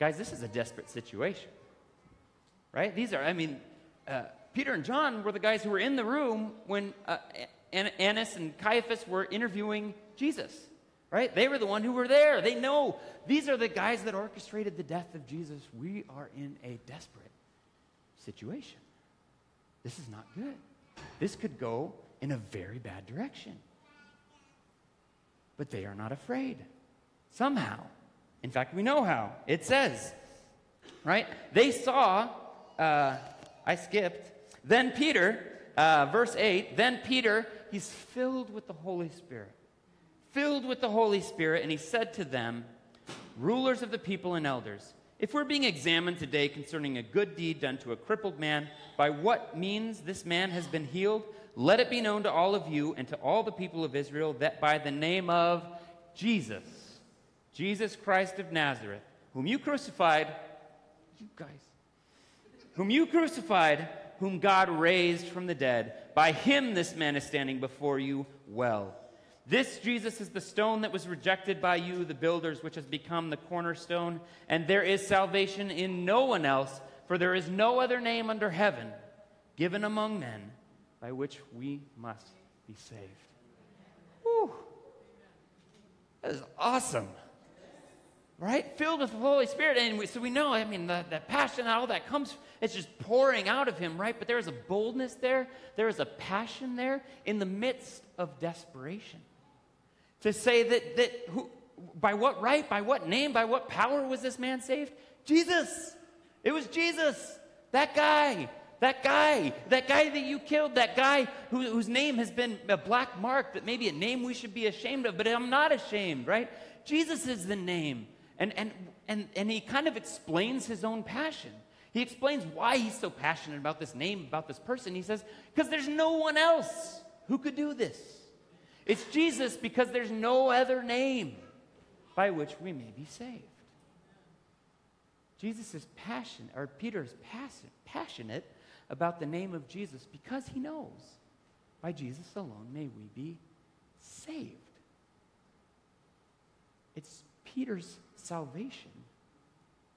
Guys, this is a desperate situation, right? These are, I mean, uh, Peter and John were the guys who were in the room when uh, An- Annas and Caiaphas were interviewing Jesus right? They were the one who were there. They know these are the guys that orchestrated the death of Jesus. We are in a desperate situation. This is not good. This could go in a very bad direction. But they are not afraid. Somehow. In fact, we know how. It says, right? They saw, uh, I skipped. Then Peter, uh, verse 8, then Peter, he's filled with the Holy Spirit. Filled with the Holy Spirit, and he said to them, Rulers of the people and elders, if we're being examined today concerning a good deed done to a crippled man, by what means this man has been healed, let it be known to all of you and to all the people of Israel that by the name of Jesus, Jesus Christ of Nazareth, whom you crucified, you guys, whom you crucified, whom God raised from the dead, by him this man is standing before you well. This Jesus is the stone that was rejected by you, the builders, which has become the cornerstone, and there is salvation in no one else, for there is no other name under heaven given among men by which we must be saved. Whew. That is awesome. Right? Filled with the Holy Spirit. And we, so we know, I mean, the, that passion, all that comes, it's just pouring out of him, right? But there is a boldness there, there is a passion there in the midst of desperation. To say that, that who, by what right, by what name, by what power was this man saved? Jesus. It was Jesus. That guy. That guy, that guy that you killed, that guy who, whose name has been a black mark, that maybe a name we should be ashamed of, but I'm not ashamed, right? Jesus is the name. And, and, and, and he kind of explains his own passion. He explains why he's so passionate about this name, about this person. He says, because there's no one else who could do this. It's Jesus because there's no other name by which we may be saved. Jesus is passionate, or Peter is passionate about the name of Jesus because he knows by Jesus alone may we be saved. It's Peter's salvation,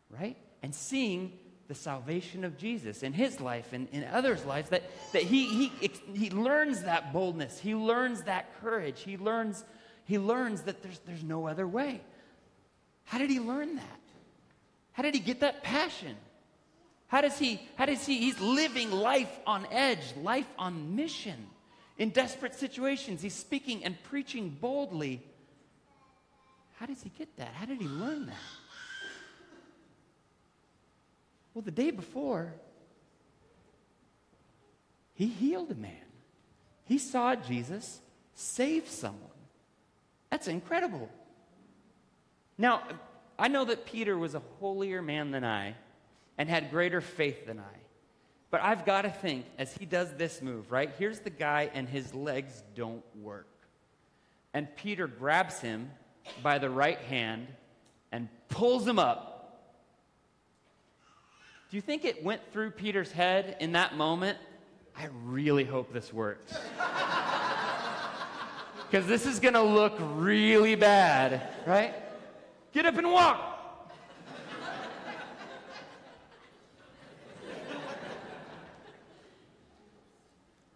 right? And seeing the salvation of Jesus in his life and in others' lives, that, that he, he, he learns that boldness, he learns that courage, he learns, he learns that there's, there's no other way. How did he learn that? How did he get that passion? How does he, how does he, he's living life on edge, life on mission. In desperate situations, he's speaking and preaching boldly. How does he get that? How did he learn that? Well, the day before, he healed a man. He saw Jesus save someone. That's incredible. Now, I know that Peter was a holier man than I and had greater faith than I. But I've got to think, as he does this move, right? Here's the guy, and his legs don't work. And Peter grabs him by the right hand and pulls him up. Do you think it went through Peter's head in that moment? I really hope this works. Because this is going to look really bad, right? Get up and walk.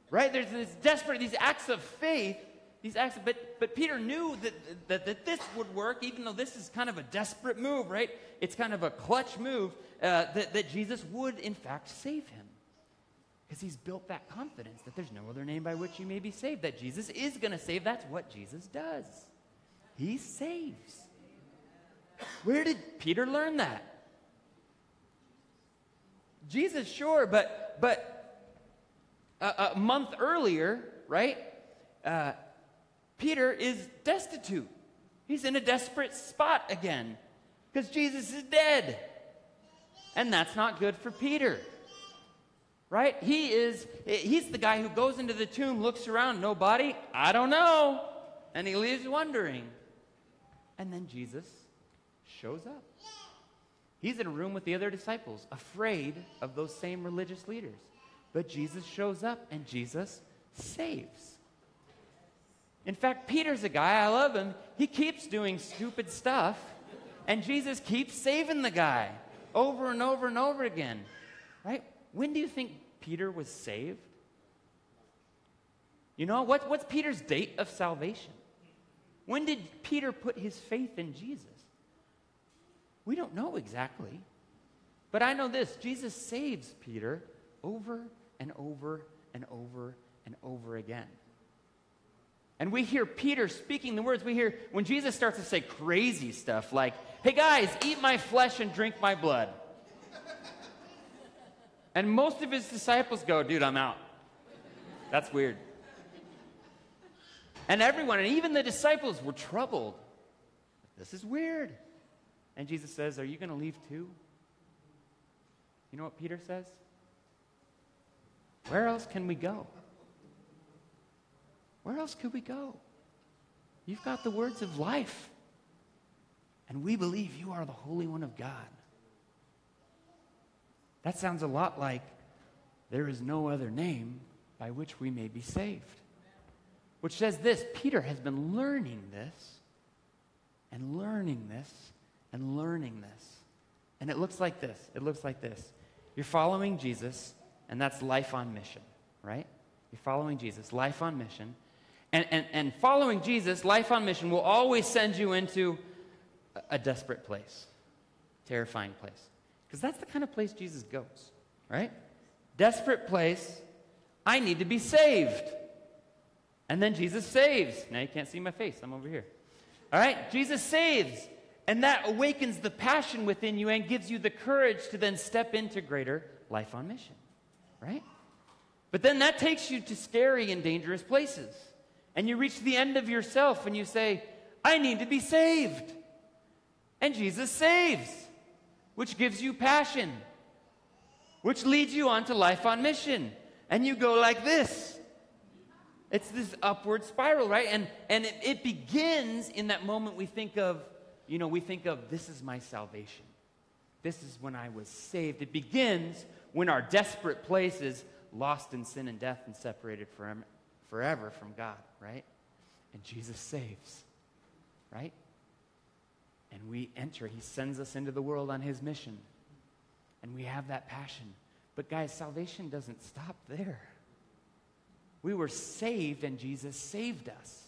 right? There's this desperate, these acts of faith, these acts, but, but Peter knew that, that, that this would work, even though this is kind of a desperate move, right? It's kind of a clutch move, uh, that, that Jesus would, in fact, save him. Because he's built that confidence that there's no other name by which you may be saved, that Jesus is going to save. That's what Jesus does. He saves. Where did Peter learn that? Jesus, sure, but, but a, a month earlier, right? Uh, Peter is destitute. He's in a desperate spot again because Jesus is dead. And that's not good for Peter. Right? He is he's the guy who goes into the tomb, looks around, no body, I don't know, and he leaves wondering. And then Jesus shows up. He's in a room with the other disciples, afraid of those same religious leaders. But Jesus shows up and Jesus saves. In fact, Peter's a guy, I love him. He keeps doing stupid stuff, and Jesus keeps saving the guy over and over and over again. Right? When do you think Peter was saved? You know, what, what's Peter's date of salvation? When did Peter put his faith in Jesus? We don't know exactly. But I know this Jesus saves Peter over and over and over and over again. And we hear Peter speaking the words. We hear when Jesus starts to say crazy stuff like, hey guys, eat my flesh and drink my blood. And most of his disciples go, dude, I'm out. That's weird. And everyone, and even the disciples, were troubled. This is weird. And Jesus says, Are you going to leave too? You know what Peter says? Where else can we go? Where else could we go? You've got the words of life. And we believe you are the Holy One of God. That sounds a lot like there is no other name by which we may be saved. Which says this Peter has been learning this and learning this and learning this. And it looks like this. It looks like this. You're following Jesus, and that's life on mission, right? You're following Jesus, life on mission. And, and, and following Jesus, life on mission, will always send you into a, a desperate place, terrifying place. Because that's the kind of place Jesus goes, right? Desperate place, I need to be saved. And then Jesus saves. Now you can't see my face, I'm over here. All right? Jesus saves. And that awakens the passion within you and gives you the courage to then step into greater life on mission, right? But then that takes you to scary and dangerous places. And you reach the end of yourself and you say, I need to be saved. And Jesus saves, which gives you passion, which leads you on to life on mission. And you go like this. It's this upward spiral, right? And, and it, it begins in that moment we think of, you know, we think of this is my salvation. This is when I was saved. It begins when our desperate place is lost in sin and death and separated from, forever from God, right? And Jesus saves, right? And we enter. He sends us into the world on his mission. And we have that passion. But guys, salvation doesn't stop there. We were saved and Jesus saved us.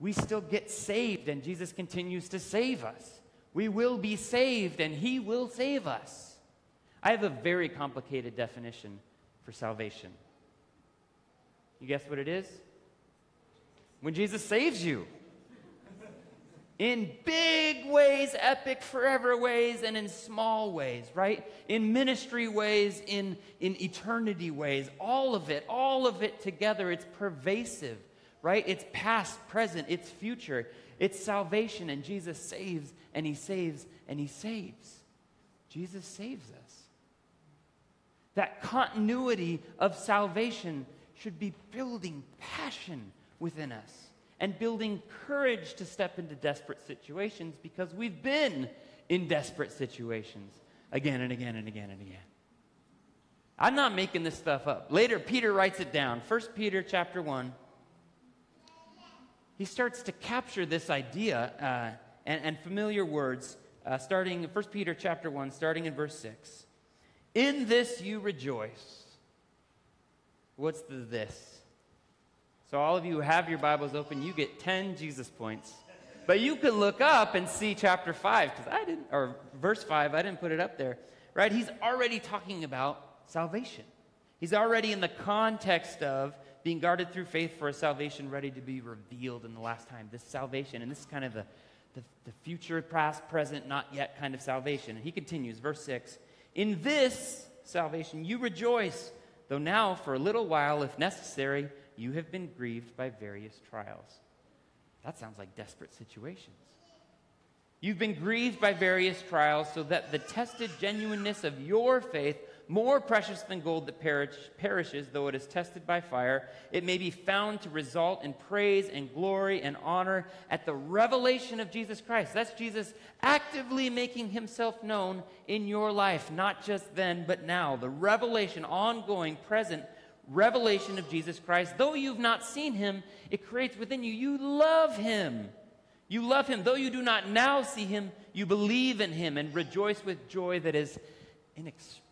We still get saved and Jesus continues to save us. We will be saved and he will save us. I have a very complicated definition for salvation. You guess what it is? When Jesus saves you. In big ways, epic, forever ways, and in small ways, right? In ministry ways, in, in eternity ways, all of it, all of it together. It's pervasive, right? It's past, present, it's future. It's salvation, and Jesus saves, and He saves, and He saves. Jesus saves us. That continuity of salvation should be building passion within us and building courage to step into desperate situations because we've been in desperate situations again and again and again and again. I'm not making this stuff up. Later, Peter writes it down. 1 Peter chapter 1. He starts to capture this idea uh, and, and, familiar words, uh, starting in 1 Peter chapter 1, starting in verse 6. In this you rejoice. What's the this? So, all of you who have your Bibles open, you get 10 Jesus points. But you could look up and see chapter 5, because I didn't, or verse 5, I didn't put it up there, right? He's already talking about salvation. He's already in the context of being guarded through faith for a salvation ready to be revealed in the last time. This salvation, and this is kind of the, the, the future, past, present, not yet kind of salvation. And he continues, verse 6 In this salvation you rejoice, though now for a little while, if necessary, you have been grieved by various trials. That sounds like desperate situations. You've been grieved by various trials so that the tested genuineness of your faith, more precious than gold that perish, perishes, though it is tested by fire, it may be found to result in praise and glory and honor at the revelation of Jesus Christ. That's Jesus actively making himself known in your life, not just then, but now. The revelation, ongoing, present, revelation of Jesus Christ. Though you've not seen him, it creates within you, you love him. You love him. Though you do not now see him, you believe in him and rejoice with joy that is inexpressible.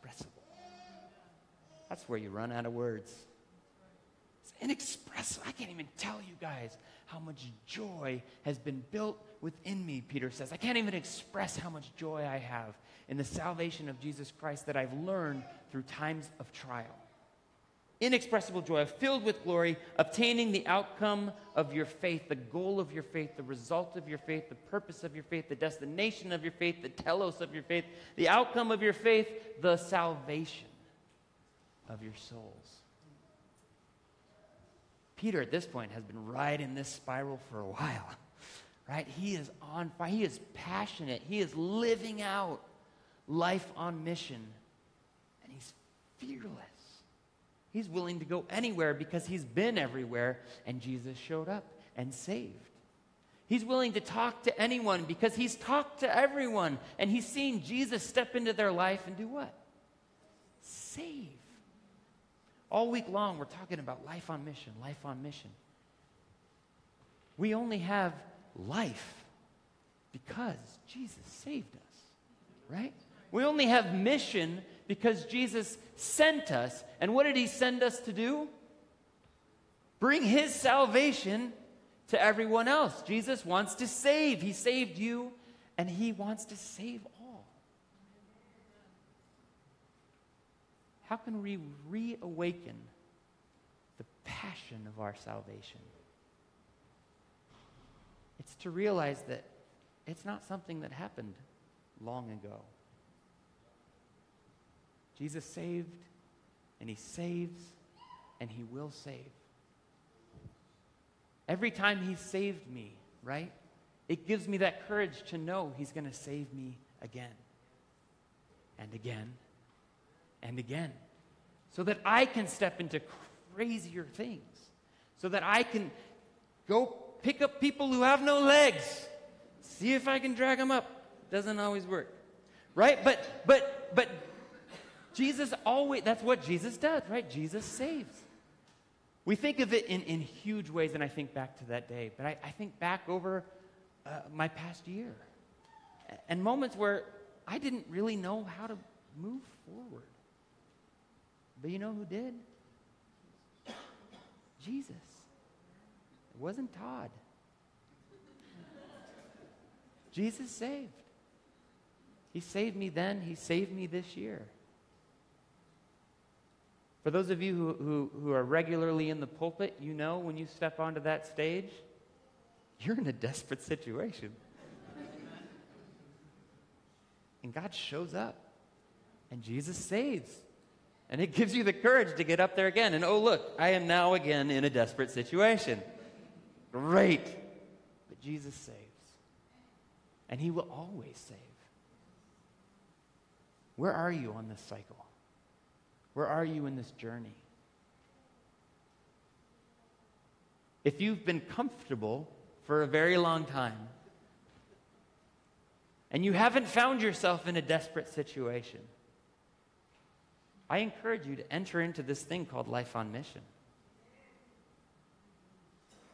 That's where you run out of words. It's inexpressible. I can't even tell you guys how much joy has been built within me, Peter says. I can't even express how much joy I have in the salvation of Jesus Christ that I've learned through times of trial. inexpressible joy, filled with glory, obtaining the outcome of your faith, the goal of your faith, the result of your faith, the purpose of your faith, the destination of your faith, the telos of your faith, the outcome of your faith, the salvation of your souls. Peter, at this point, has been riding this spiral for a while, right? He is on fire. He is passionate. He is living out life on mission, and he's fearless. He's willing to go anywhere because he's been everywhere, and Jesus showed up and saved. He's willing to talk to anyone because he's talked to everyone, and he's seen Jesus step into their life and do what? Save. All week long, we're talking about life on mission, life on mission. We only have life because Jesus saved us, right? We only have mission because Jesus sent us. And what did he send us to do? Bring his salvation to everyone else. Jesus wants to save. He saved you, and he wants to save all. How can we reawaken the passion of our salvation? It's to realize that it's not something that happened long ago. Jesus saved, and he saves, and he will save. Every time he saved me, right? It gives me that courage to know he's going to save me again and again and again so that I can step into crazier things, so that I can go pick up people who have no legs, see if I can drag them up. Doesn't always work, right? But, but, but Jesus always, that's what Jesus does, right? Jesus saves. We think of it in, in huge ways, and I think back to that day, but I, I think back over uh, my past year and moments where I didn't really know how to move forward. But you know who did? Jesus. It wasn't Todd. Jesus saved. He saved me then, He saved me this year. For those of you who, who, who are regularly in the pulpit, you know when you step onto that stage, you're in a desperate situation. and God shows up, and Jesus saves. And it gives you the courage to get up there again. And oh, look, I am now again in a desperate situation. Great. But Jesus saves. And he will always save. Where are you on this cycle? Where are you in this journey? If you've been comfortable for a very long time and you haven't found yourself in a desperate situation, I encourage you to enter into this thing called life on mission.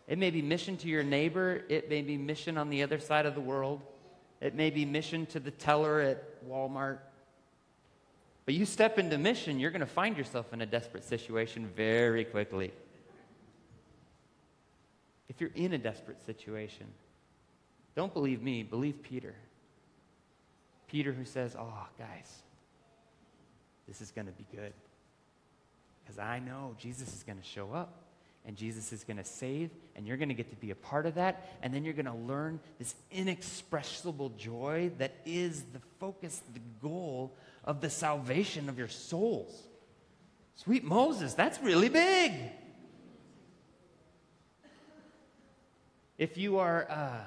It may be mission to your neighbor, it may be mission on the other side of the world, it may be mission to the teller at Walmart. But you step into mission, you're going to find yourself in a desperate situation very quickly. If you're in a desperate situation, don't believe me, believe Peter. Peter, who says, Oh, guys, this is going to be good. Because I know Jesus is going to show up and Jesus is going to save, and you're going to get to be a part of that, and then you're going to learn this inexpressible joy that is the focus, the goal of the salvation of your souls. Sweet Moses, that's really big. If you are uh,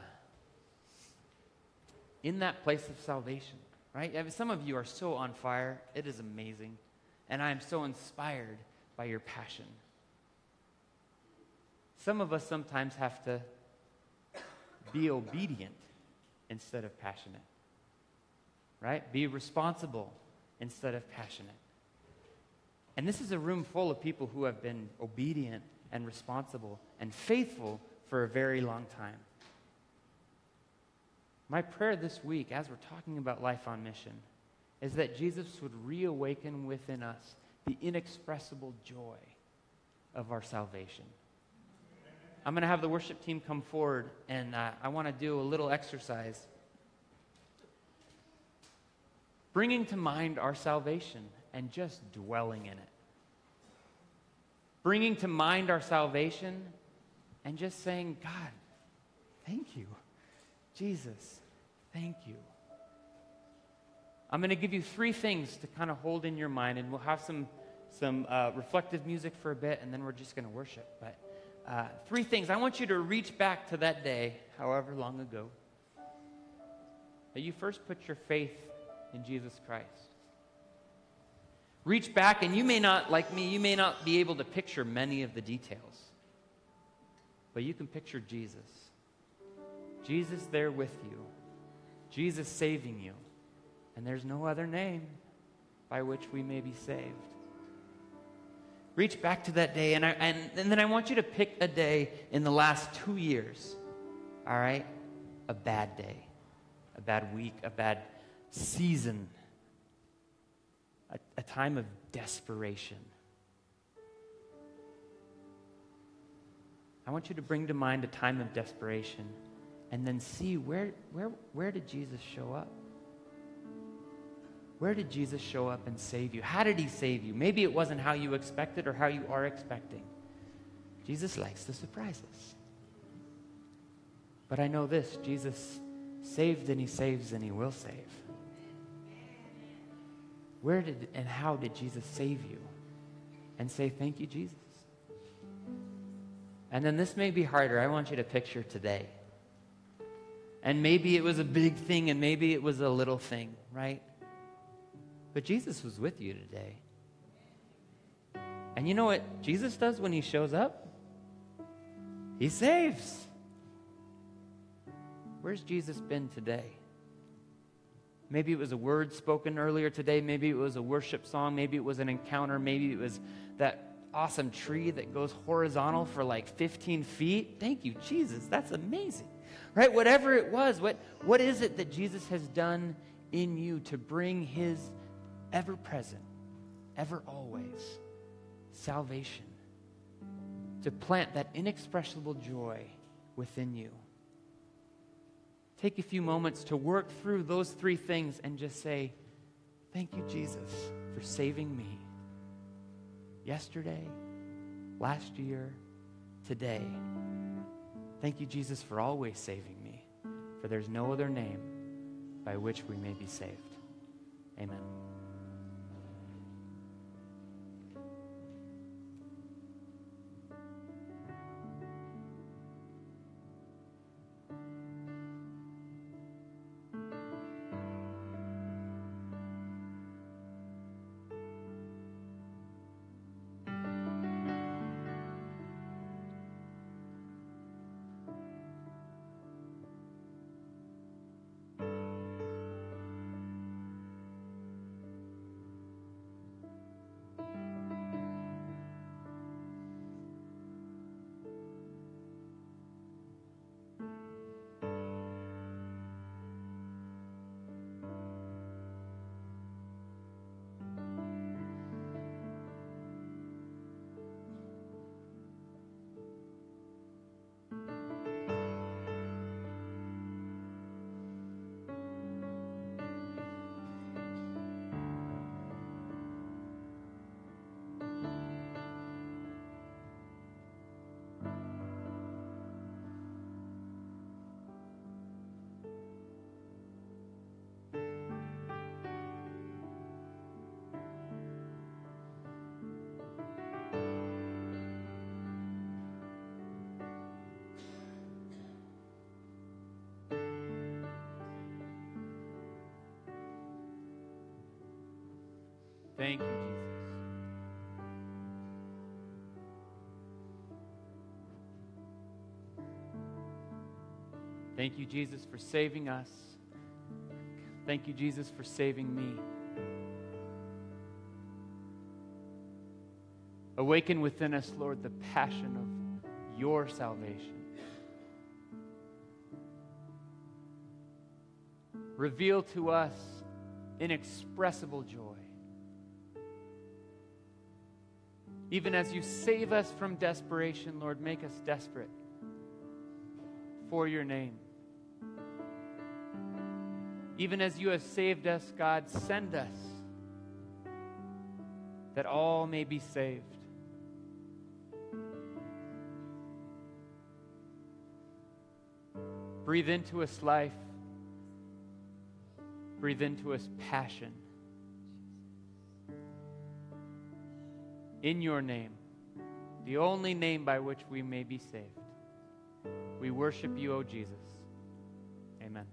in that place of salvation, right? Some of you are so on fire. It is amazing. And I am so inspired by your passion. Some of us sometimes have to be obedient instead of passionate, right? Be responsible instead of passionate. And this is a room full of people who have been obedient and responsible and faithful for a very long time. My prayer this week, as we're talking about life on mission, is that Jesus would reawaken within us the inexpressible joy of our salvation. I'm going to have the worship team come forward, and uh, I want to do a little exercise. Bringing to mind our salvation and just dwelling in it. bringing to mind our salvation and just saying, God, thank you. Jesus, thank you. I'm going to give you three things to kind of hold in your mind, and we'll have some, some uh, reflective music for a bit, and then we're just going to worship. But uh, three things. I want you to reach back to that day, however long ago, that you first put your faith in Jesus Christ. Reach back, and you may not, like me, you may not be able to picture many of the details, but you can picture Jesus. Jesus there with you, Jesus saving you, and there's no other name by which we may be saved. Reach back to that day, and, I, and, and then I want you to pick a day in the last two years, all right? A bad day, a bad week, a bad season, a, a time of desperation. I want you to bring to mind a time of desperation and then see where, where, where did Jesus show up? Where did Jesus show up and save you? How did he save you? Maybe it wasn't how you expected or how you are expecting. Jesus likes to surprise us. But I know this Jesus saved and he saves and he will save. Where did and how did Jesus save you? And say, Thank you, Jesus. And then this may be harder. I want you to picture today. And maybe it was a big thing and maybe it was a little thing, right? But Jesus was with you today. And you know what Jesus does when he shows up? He saves. Where's Jesus been today? Maybe it was a word spoken earlier today. Maybe it was a worship song. Maybe it was an encounter. Maybe it was that awesome tree that goes horizontal for like 15 feet. Thank you, Jesus. That's amazing. Right? Whatever it was, what, what is it that Jesus has done in you to bring his ever present, ever always salvation, to plant that inexpressible joy within you? Take a few moments to work through those three things and just say, Thank you, Jesus, for saving me. Yesterday, last year, today. Thank you, Jesus, for always saving me, for there's no other name by which we may be saved. Amen. Thank you, Jesus. Thank you, Jesus, for saving us. Thank you, Jesus, for saving me. Awaken within us, Lord, the passion of your salvation. Reveal to us inexpressible joy. Even as you save us from desperation, Lord, make us desperate for your name. Even as you have saved us, God, send us that all may be saved. Breathe into us life, breathe into us passion. In your name, the only name by which we may be saved. We worship you, O Jesus. Amen.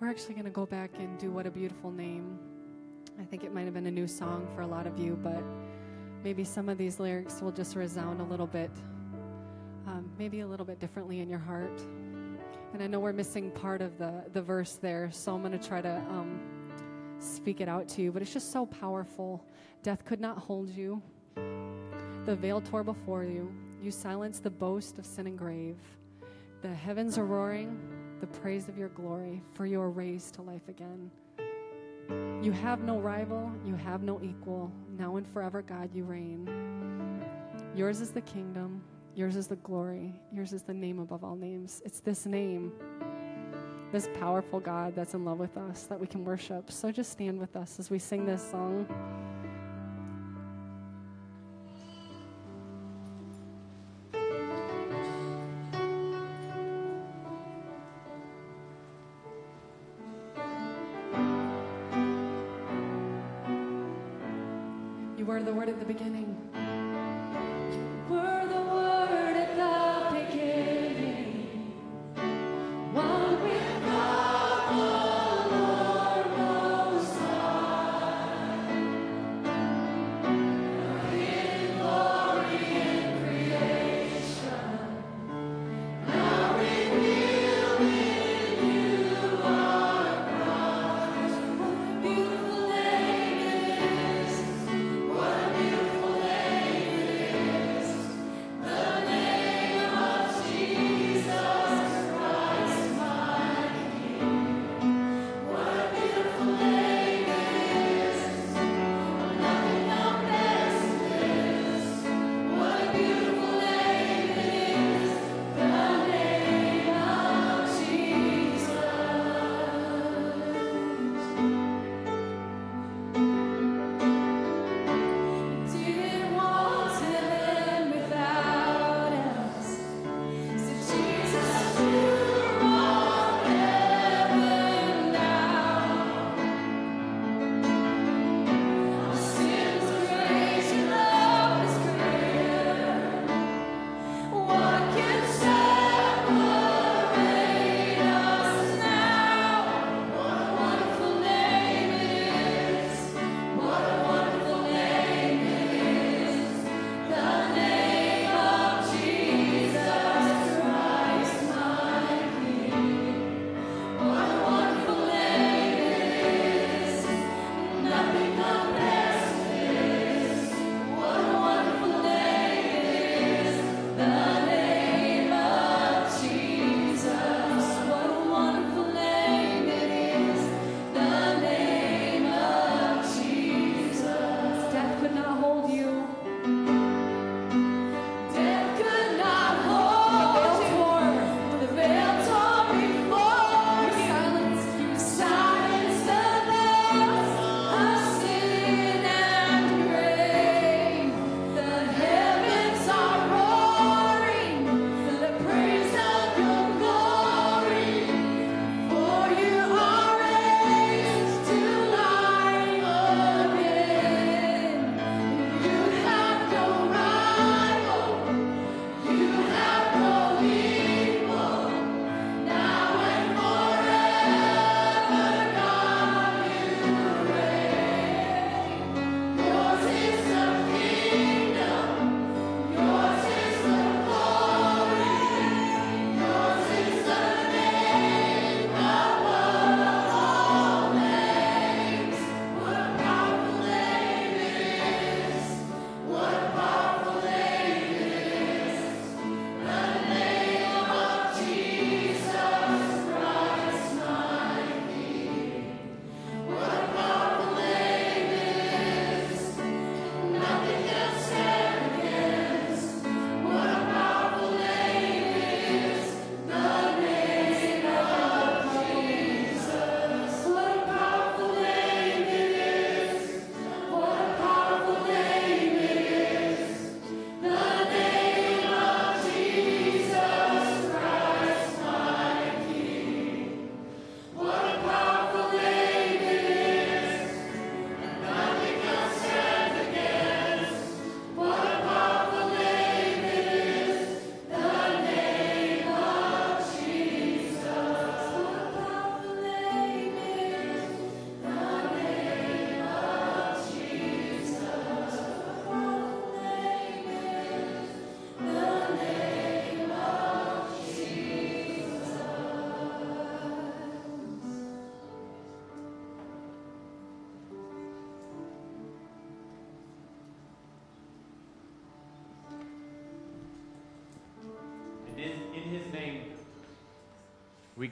We're actually going to go back and do What a Beautiful Name. I think it might have been a new song for a lot of you, but maybe some of these lyrics will just resound a little bit, um, maybe a little bit differently in your heart. And I know we're missing part of the, the verse there, so I'm going to try to um, speak it out to you, but it's just so powerful. Death could not hold you, the veil tore before you. You silenced the boast of sin and grave. The heavens are roaring, the praise of your glory, for you are raised to life again. You have no rival, you have no equal. Now and forever, God, you reign. Yours is the kingdom, yours is the glory, yours is the name above all names. It's this name, this powerful God that's in love with us that we can worship. So just stand with us as we sing this song.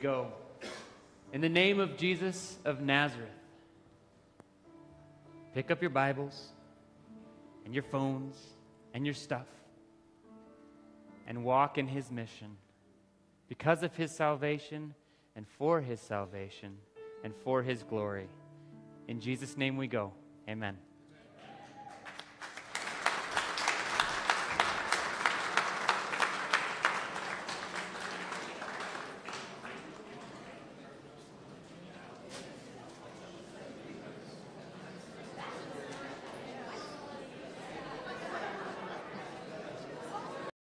Go. In the name of Jesus of Nazareth, pick up your Bibles and your phones and your stuff and walk in his mission because of his salvation and for his salvation and for his glory. In Jesus' name we go. Amen.